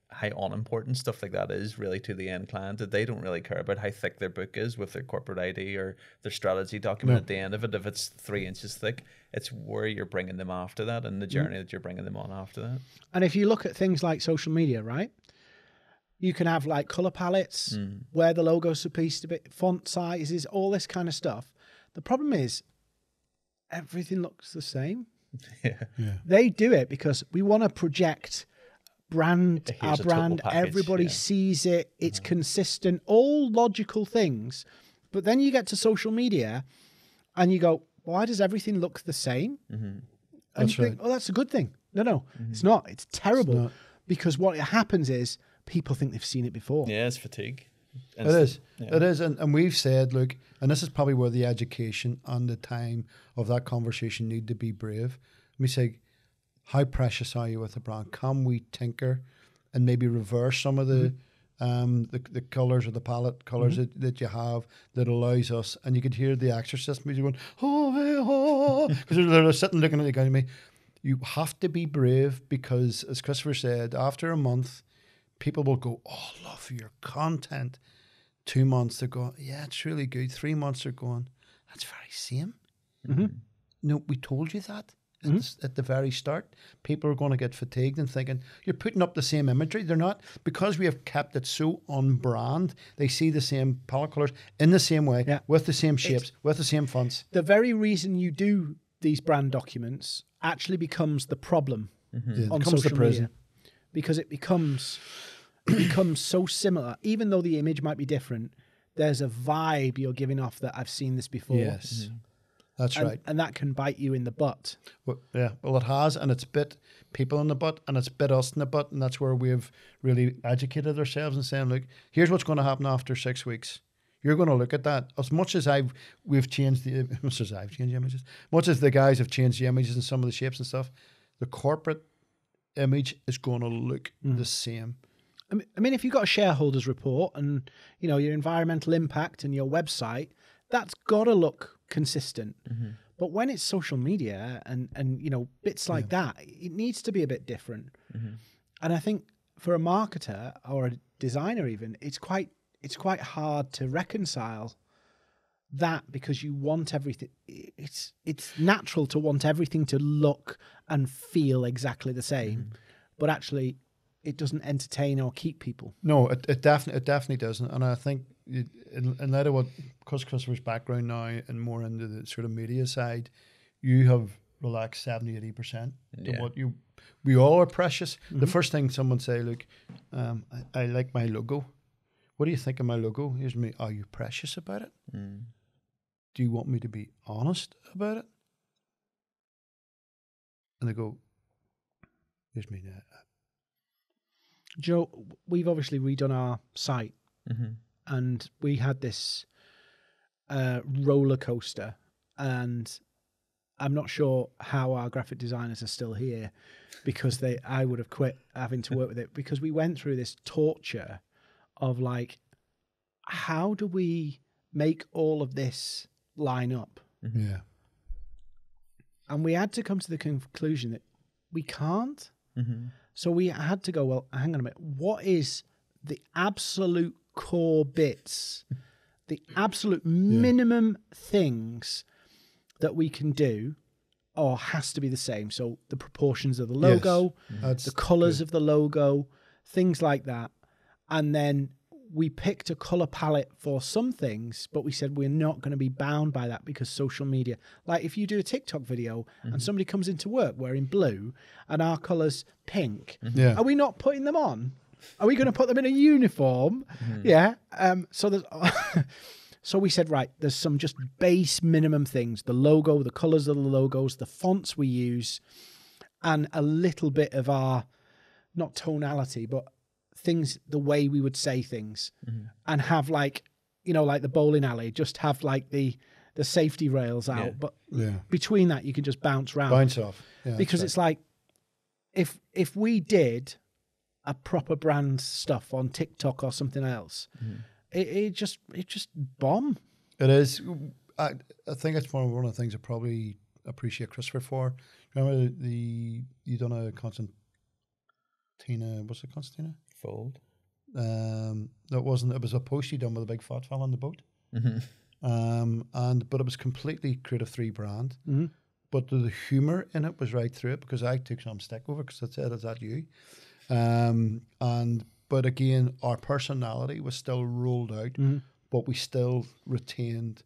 how unimportant stuff like that is really to the end client that they don't really care about how thick their book is with their corporate ID or their strategy document at the end of it if it's three inches thick it's where you're bringing them after that and the mm. journey that you're bringing them on after that And if you look at things like social media, right? You can have like color palettes, mm. where the logo's supposed to be, font sizes, all this kind of stuff. The problem is everything looks the same. yeah They do it because we want to project brand, Here's our brand. package, Everybody yeah. sees it. It's mm-hmm. consistent. All logical things. But then you get to social media, and you go, "Why does everything look the same?" Mm-hmm. And That's you think, "Oh, that's a good thing." No, no, mm-hmm. it's not. It's terrible not. because what happens is people think they've seen it before. yeah it's fatigue It is. It is. And, and we've said, look, and this is probably where the education and the time of that conversation need to be brave. We say, how precious are you with the brand? Can we tinker and maybe reverse some of the mm-hmm. um the, the colours or the palette colors mm-hmm. that, that you have that allows us and you could hear the exorcist music going oh hey, oh because they're, they're sitting looking at going to me you have to be brave because, as Christopher said, after a month, people will go, "Oh, love your content." Two months they're going, "Yeah, it's really good." Three months they're going, "That's very same." Mm-hmm. No, we told you that at, the, mm-hmm. at the very start. People are going to get fatigued and thinking you're putting up the same imagery. They're not because we have kept it so on brand. They see the same palette colors in the same way, Yeah. with the same shapes, with the same fonts. The very reason you do these brand documents actually becomes the problem mm-hmm. Yeah, on becomes the social media because it becomes it becomes so similar. Even though the image might be different, there's a vibe you're giving off that I've seen this before. Yes, mm-hmm. That's And, right. and that can bite you in the butt. Well, yeah, well, it has, and it's bit people in the butt, and it's bit us in the butt, and that's where we've really educated ourselves and saying, look, here's what's going to happen after six weeks. You're going to look at that. As much as I've we've changed the as much as I've changed the images, much as the guys have changed the images and some of the shapes and stuff, the corporate image is going to look mm. the same. I mean, if you've got a shareholders report and you know your environmental impact and your website, that's got to look consistent. Mm-hmm. But when it's social media and and you know bits like that, it needs to be a bit different. Mm-hmm. And I think for a marketer or a designer, even it's quite it's quite hard to reconcile that because you want everything. It's it's natural to want everything to look and feel exactly the same, mm-hmm. but actually, it doesn't entertain or keep people. No, it, it definitely it definitely doesn't, and I think it, in, in light of what Chris Christopher's background now and more into the sort of media side, you have relaxed 70 80 percent to Yeah. what you. We all are precious. The first thing someone say, look, um, I, I like my logo. What do you think of my logo? Here's me. Are you precious about it? Mm. Do you want me to be honest about it? And they go, here's me. uh, Joe, we've obviously redone our site, Mm-hmm. And we had this uh, roller coaster, and I'm not sure how our graphic designers are still here because they I would have quit having to work with it because we went through this torture of like how do we make all of this line up Yeah. and we had to come to the conclusion that we can't Mm-hmm. so we had to go well hang on a minute what is the absolute core bits the absolute minimum things that we can do or has to be the same so the proportions of the logo mm-hmm. That's the colors of the logo, things like that. And then we picked a color palette for some things, but we said we're not going to be bound by that because social media. Like if you do a TikTok video and mm-hmm. somebody comes into work wearing blue and our colors pink, Yeah. are we not putting them on? Are we going to put them in a uniform? Yeah. Um, so there's. So we said, right, there's some just base minimum things the logo, the colors of the logos, the fonts we use, and a little bit of our not tonality but things the way we would say things and have like you know like the bowling alley just have like the the safety rails out Yeah. but Yeah. between that you can just bounce around Bounce off. Yeah, because right. it's like if if we did a proper brand stuff on TikTok or something else it, it just it just bomb It is. I, I think it's one of, one of the things I probably appreciate Christopher for. Remember the you done a Constantina? What's it, Constantina? Fold. Um, that wasn't. It was a post you done with a big fat fella on the boat. Mm-hmm. Um, and but it was completely creative three brand. Mhm. But the, the humor in it was right through it because I took some stick over because I said, "Is that you?" Um, and but again, our personality was still rolled out, Mhm. but we still retained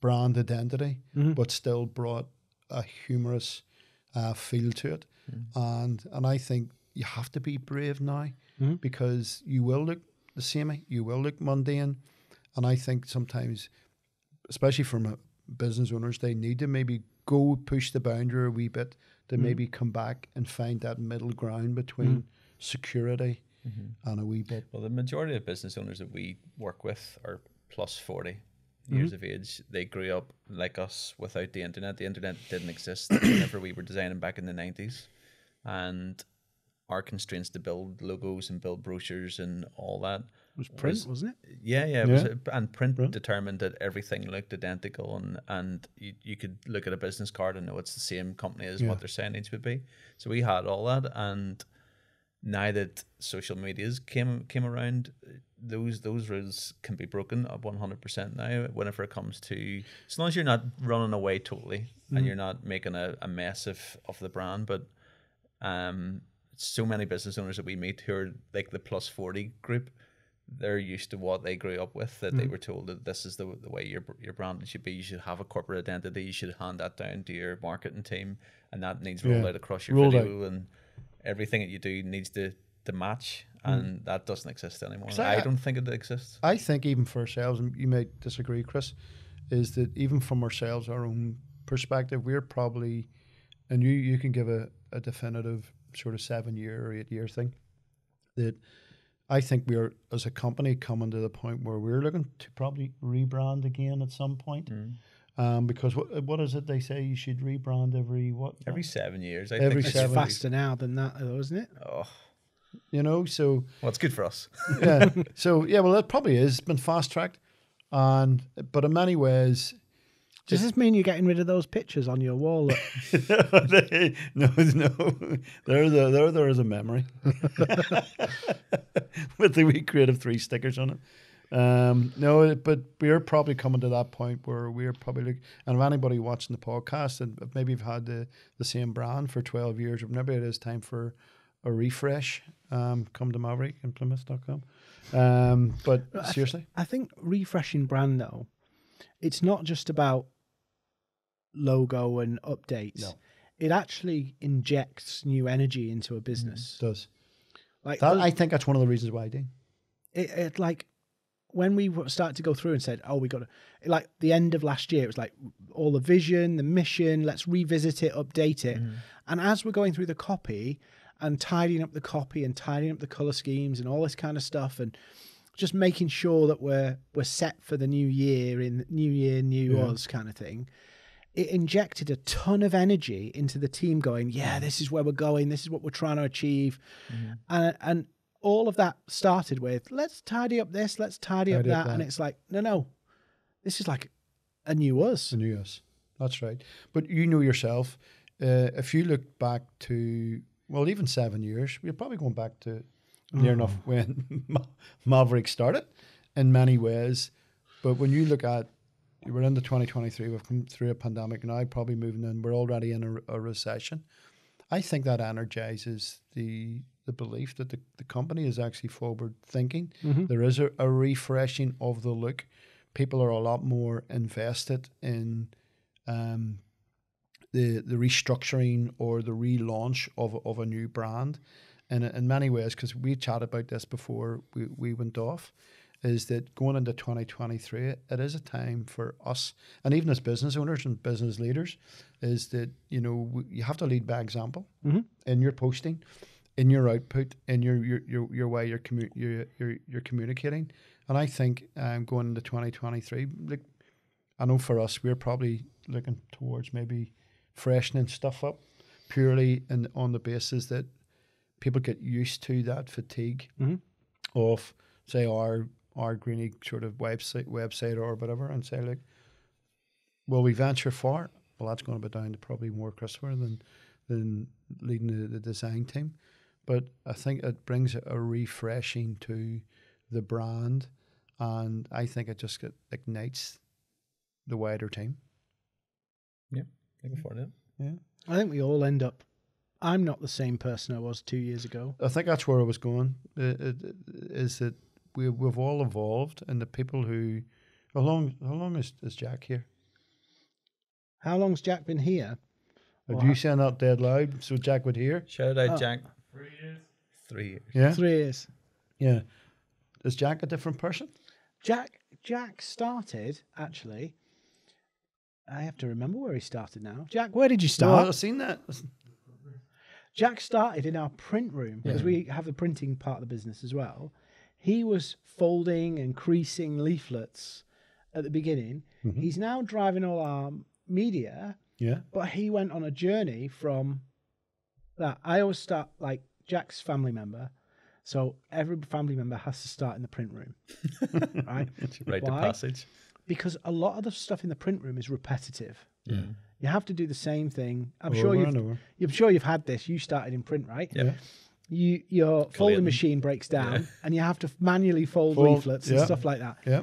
brand identity, Mhm. but still brought a humorous uh, feel to it. And and I think you have to be brave now Mhm. because you will look the same, you will look mundane, and I think sometimes, especially from business owners, they need to maybe go push the boundary a wee bit to maybe come back and find that middle ground between security mm-hmm. and a wee bit. Well, the majority of business owners that we work with are plus 40 mm-hmm. years of age. They grew up like us without the internet. The internet didn't exist whenever we were designing back in the 90s. And our constraints to build logos and build brochures and all that was print, wasn't it? Yeah, yeah, it Yeah. a- and print Print. determined that everything looked identical, and and you, you could look at a business card and know it's the same company as Yeah. what their signage would be. So we had all that, and now that social medias came came around, those those rules can be broken up one hundred percent now. Whenever it comes to, as long as you're not running away totally and you're not making a, a mess of of the brand, but um, so many business owners that we meet who are like the plus 40 group they're used to what they grew up with that they were told that this is the, the way your your brand should be. You should have a corporate identity. You should hand that down to your marketing team and that needs rolled Yeah. out across your Rolled video and everything that you do needs to to match hmm. and that doesn't exist anymore. I, I- don't think it exists. I think even for ourselves, and you may disagree, Chris, is that even from ourselves, our own perspective, we're probably, and you you can give a, a definitive sort of seven year or eight year thing, that I think we're as a company coming to the point where we're looking to probably rebrand again at some point. Hmm. Um, because what what is it they say you should rebrand every what every seven years I Every think It's seven. really- faster now than that, though, isn't it? oh you know so well it's good for us yeah. So yeah, well, it probably is been fast tracked, and but in many ways, Does this mean you're getting rid of those pictures on your wall? That, no, no, they're the they're there as a memory with the wee creative three stickers on it. Um, no, but we're probably coming to that point where we're probably like, and if anybody watching the podcast and maybe you've had the, the same brand for 12 years, or maybe it is time for a refresh. Um, come to Maverrik and Plymouth.com. Um, but seriously, I think refreshing brand though, it's not just about logo and updates. No. It actually injects new energy into a business. it does. Like That, I think that's one of the reasons why I do. it, it like when we started to go through and said, "Oh, we got to," like the end of last year, it was like all the vision, the mission. Let's revisit it, update it. Mm-hmm. And as we're going through the copy and tidying up the copy and tidying up the color schemes and all this kind of stuff, and just making sure that we're we're set for the new year in new year, new Yeah. us kind of thing. It injected a ton of energy into the team, going, "Yeah, this is where we're going. This is what we're trying to achieve," mm-hmm. and and all of that started with let's tidy up this, let's tidy, up Tidy up that, and it's like no, no, this is like a new us. A new us. That's right. But you know yourself, uh, if you look back to, well, even seven years, we're probably going back to near enough when Ma- Maverrik started in many ways. But when you look at, we're into 2023, we've come through a pandemic now, probably moving in, we're already in a, a recession. I think that energizes the the belief that the, the company is actually forward thinking. There is a, a refreshing of the look. People are a lot more invested in um, the the restructuring or the relaunch of, of a new brand. And in many ways, because we chatted about this before we, we went off, is that going into 2023, it is a time for us, and even as business owners and business leaders, is that, you know, you have to lead by example in your posting, in your output, in your your, your, your way you're, commu- you're, you're, you're communicating. And I think um, going into 2023, like, I know for us, we're probably looking towards maybe freshening stuff up purely in, on the basis that people get used to that fatigue Mhm. of, say, our our greeny sort of website website or whatever, and say like, will we venture far? Well, that's going to be down to probably more Christopher than than leading the, the design team. But I think it brings a refreshing to the brand, and I think it just get, ignites the wider team. yeah looking forward to it Yeah. I think we all end up. I'm not the same person I was two years ago. I think that's where I was going. It, it, it, is that we we've all evolved, and the people who, how long how long is, is Jack here? How long's Jack been here? Have Well, you I- saying that dead loud so Jack would hear? shout out Oh. Jack three years Three years. Yeah, Three years. yeah. Is Jack a different person? Jack Jack started actually. I have to remember where he started now. Jack, where did you No, start? I've seen that. Jack started in our print room because we have the printing part of the business as well. He was folding and creasing leaflets at the beginning. Mm-hmm. He's now driving all our media, Yeah, but he went on a journey from that. I always start like Jack's family member So every family member has to start in the print room, right? Right to Why? passage. Because a lot of the stuff in the print room is repetitive. Yeah. You have to do the same thing. I'm Over sure you've, over. I'm sure you've had this. You started in print, right? Yeah. You your folding machine breaks down, and you have to manually fold, Fold, leaflets and stuff like that. Yeah.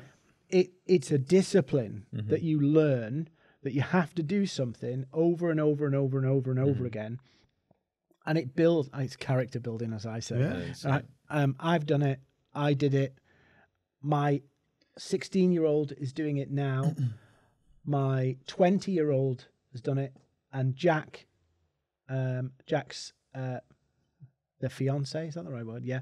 It it's a discipline Mm-hmm. that you learn that you have to do something over and over and over and over and Mm-hmm. over again, and it builds. It's character building, as I say. Yeah. It is, Right. Um, I've done it. I did it. My 16 year old is doing it now. My 20 year old has done it. And Jack, um, Jack's uh, the fiance, is that the right word? Yeah.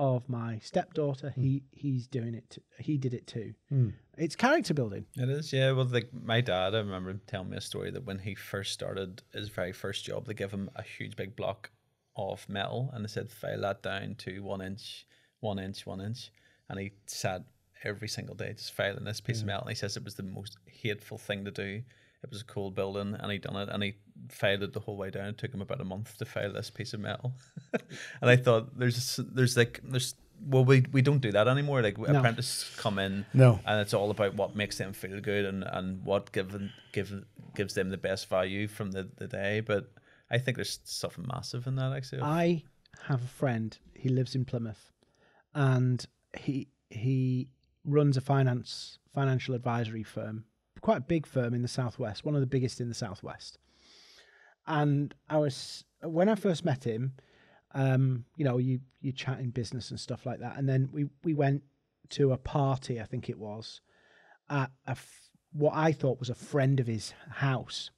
Of my stepdaughter. He he's doing it. T- he did it too. Hmm. It's character building. It is, yeah. Well, like my dad, I remember him telling me a story that when he first started his very first job, they give him a huge big block of metal and they said file that down to one inch, one inch, one inch, and he sat every single day just filing this piece of hmm. metal. And he says it was the most hateful thing to do. It was a cool building, and he done it, and he filed it the whole way down. It took him about a month to file this piece of metal. and I mm. thought, there's, there's like, there's. Well, we, we don't do that anymore. Like apprentices come in, No. and it's all about what makes them feel good and, and what given give, gives them the best value from the, the day. But I think there's something massive in that actually. I have a friend. He lives in Plymouth, and he he runs a finance financial advisory firm, quite a big firm in the southwest, one of the biggest in the southwest. And I was when I first met him, um, you know, you you chat in business and stuff like that, and then we we went to a party, I think it was, at a f- what I thought was a friend of his house.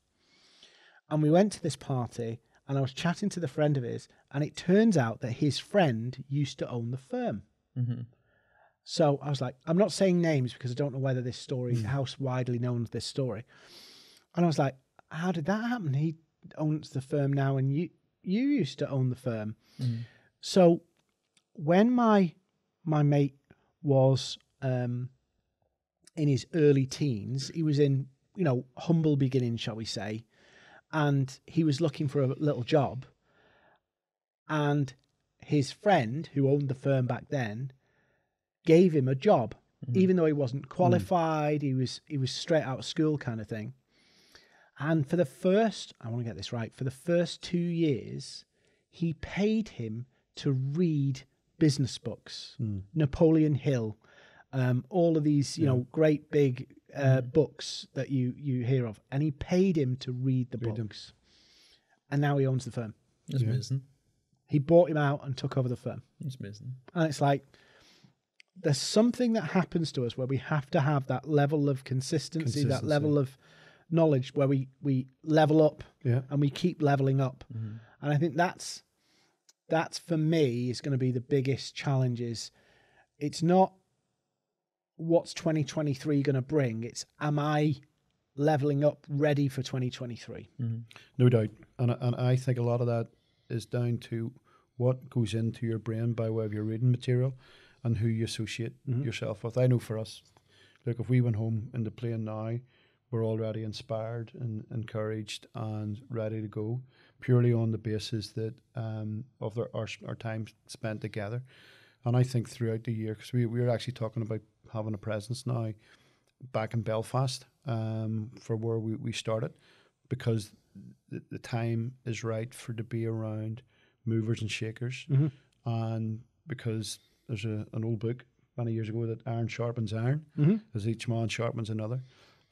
And we went to this party, and I was chatting to the friend of his, and it turns out that his friend used to own the firm. So I was like, I'm not saying names because I don't know whether this story, how widely known is this story. And I was like, how did that happen? He owns the firm now, and you you used to own the firm. So when my my mate was um, in his early teens, he was in you know humble beginnings, shall we say, and he was looking for a little job. And his friend, who owned the firm back then, gave him a job, even though he wasn't qualified. He was he was straight out of school kind of thing. And for the first, I want to get this right, for the first two years, he paid him to read business books, Napoleon Hill, um, all of these, you know, great big uh, books that you you hear of, and he paid him to read the Read 'em. books. And now he owns the firm. it's amazing. He bought him out and took over the firm. It's amazing. And it's like there's something that happens to us where we have to have that level of consistency, that level of knowledge where we we level up Yeah. and we keep leveling up. Mm-hmm. And I think that's that's for me is going to be the biggest challenge is it's not what's 2023 going to bring, it's am I leveling up ready for 2023? Mm-hmm. No doubt, and I- and I think a lot of that is down to what goes into your brain by way of your reading material, and who you associate yourself with. I know for us, look, if we went home in the plane now, we're already inspired and encouraged and ready to go, purely on the basis that um, of their, our our time spent together. And I think throughout the year, because we, we were actually talking about having a presence now back in Belfast um, for where we, we started, because the, the time is right for to be around movers and shakers, and because there's a, an old book many years ago that iron sharpens iron, as each man sharpens another,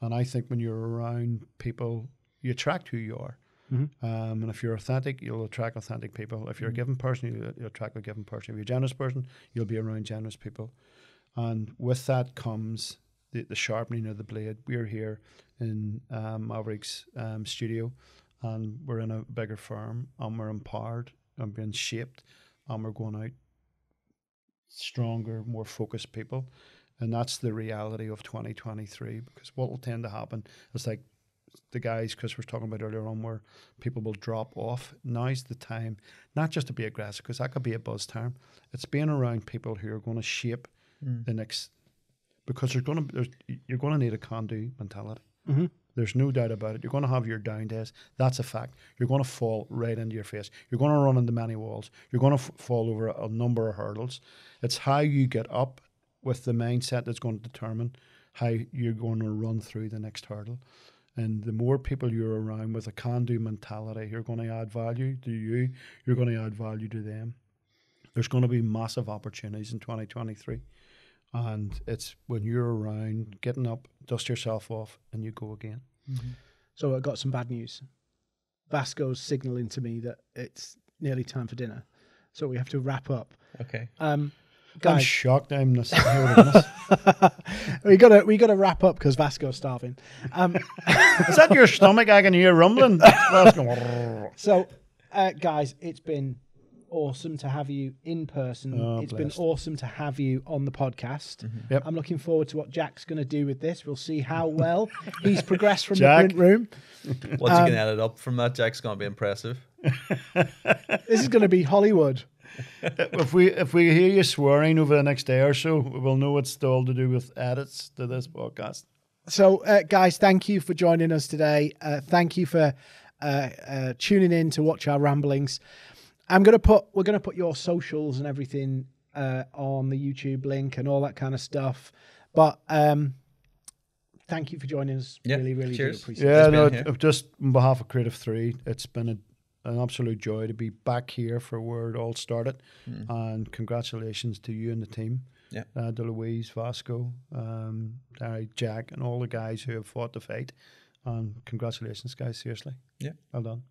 and I think when you're around people, you attract who you are. Um, and if you're authentic, you'll attract authentic people. If you're a given person, you'll, you'll attract a given person. If you're a generous person, you'll be around generous people. And with that comes the, the sharpening of the blade. We're here in um, Maverrik's um, studio, and we're in a bigger firm, and we're empowered and being shaped, and we're going out stronger, more focused people. And that's the reality of 2023. Because what will tend to happen is like the guys Chris was talking about earlier on, where people will drop off. Now's the time, not just to be aggressive, because that could be a buzz term. It's being around people who are going to shape mm. the next, because you're going to there's, you're going to need a can-do mentality. Mm-hmm. There's no doubt about it. You're going to have your down days. That's a fact. You're going to fall right into your face. You're going to run into many walls. You're going to f- fall over a, number of hurdles. It's how you get up with the mindset that's going to determine how you're going to run through the next hurdle. And the more people you're around with a can do mentality, you're going to add value to you, you're going to add value to them. There's going to be massive opportunities in 2023. And it's when you're around, getting up, dust yourself off, and you go again. So I got some bad news. Vasco's signaling to me that it's nearly time for dinner, so we have to wrap up. Okay. Um, I'm guys, shocked I'm not hearing this. we gotta we gotta wrap up because Vasco's starving. Um, Is that your stomach? I can hear rumbling. So, uh, guys, it's been awesome to have you in person. Oh, it's blessed. been awesome to have you on the podcast. Yep. I'm looking forward to what Jack's going to do with this. We'll see how well he's progressed from Jack. the print room. Once Um, you can edit up from that, Jack's going to be impressive. This is going to be Hollywood. if we if we hear you swearing over the next day or so, we'll know it's all to do with edits to this podcast. So, uh, guys, thank you for joining us today. Uh, thank you for uh, uh, tuning in to watch our ramblings. I'm gonna put we're gonna put your socials and everything uh, on the YouTube link and all that kind of stuff. But um, thank you for joining us. Yeah, Really, really do cheers. appreciate it. Yeah, being no, here. just on behalf of Creative Three, it's been a, an absolute joy to be back here for where it all started, and congratulations to you and the team. Yeah. uh, Deloise, Vasco, um, Larry, Jack, and all the guys who have fought the fight. And congratulations, guys. Seriously, Yeah. well done.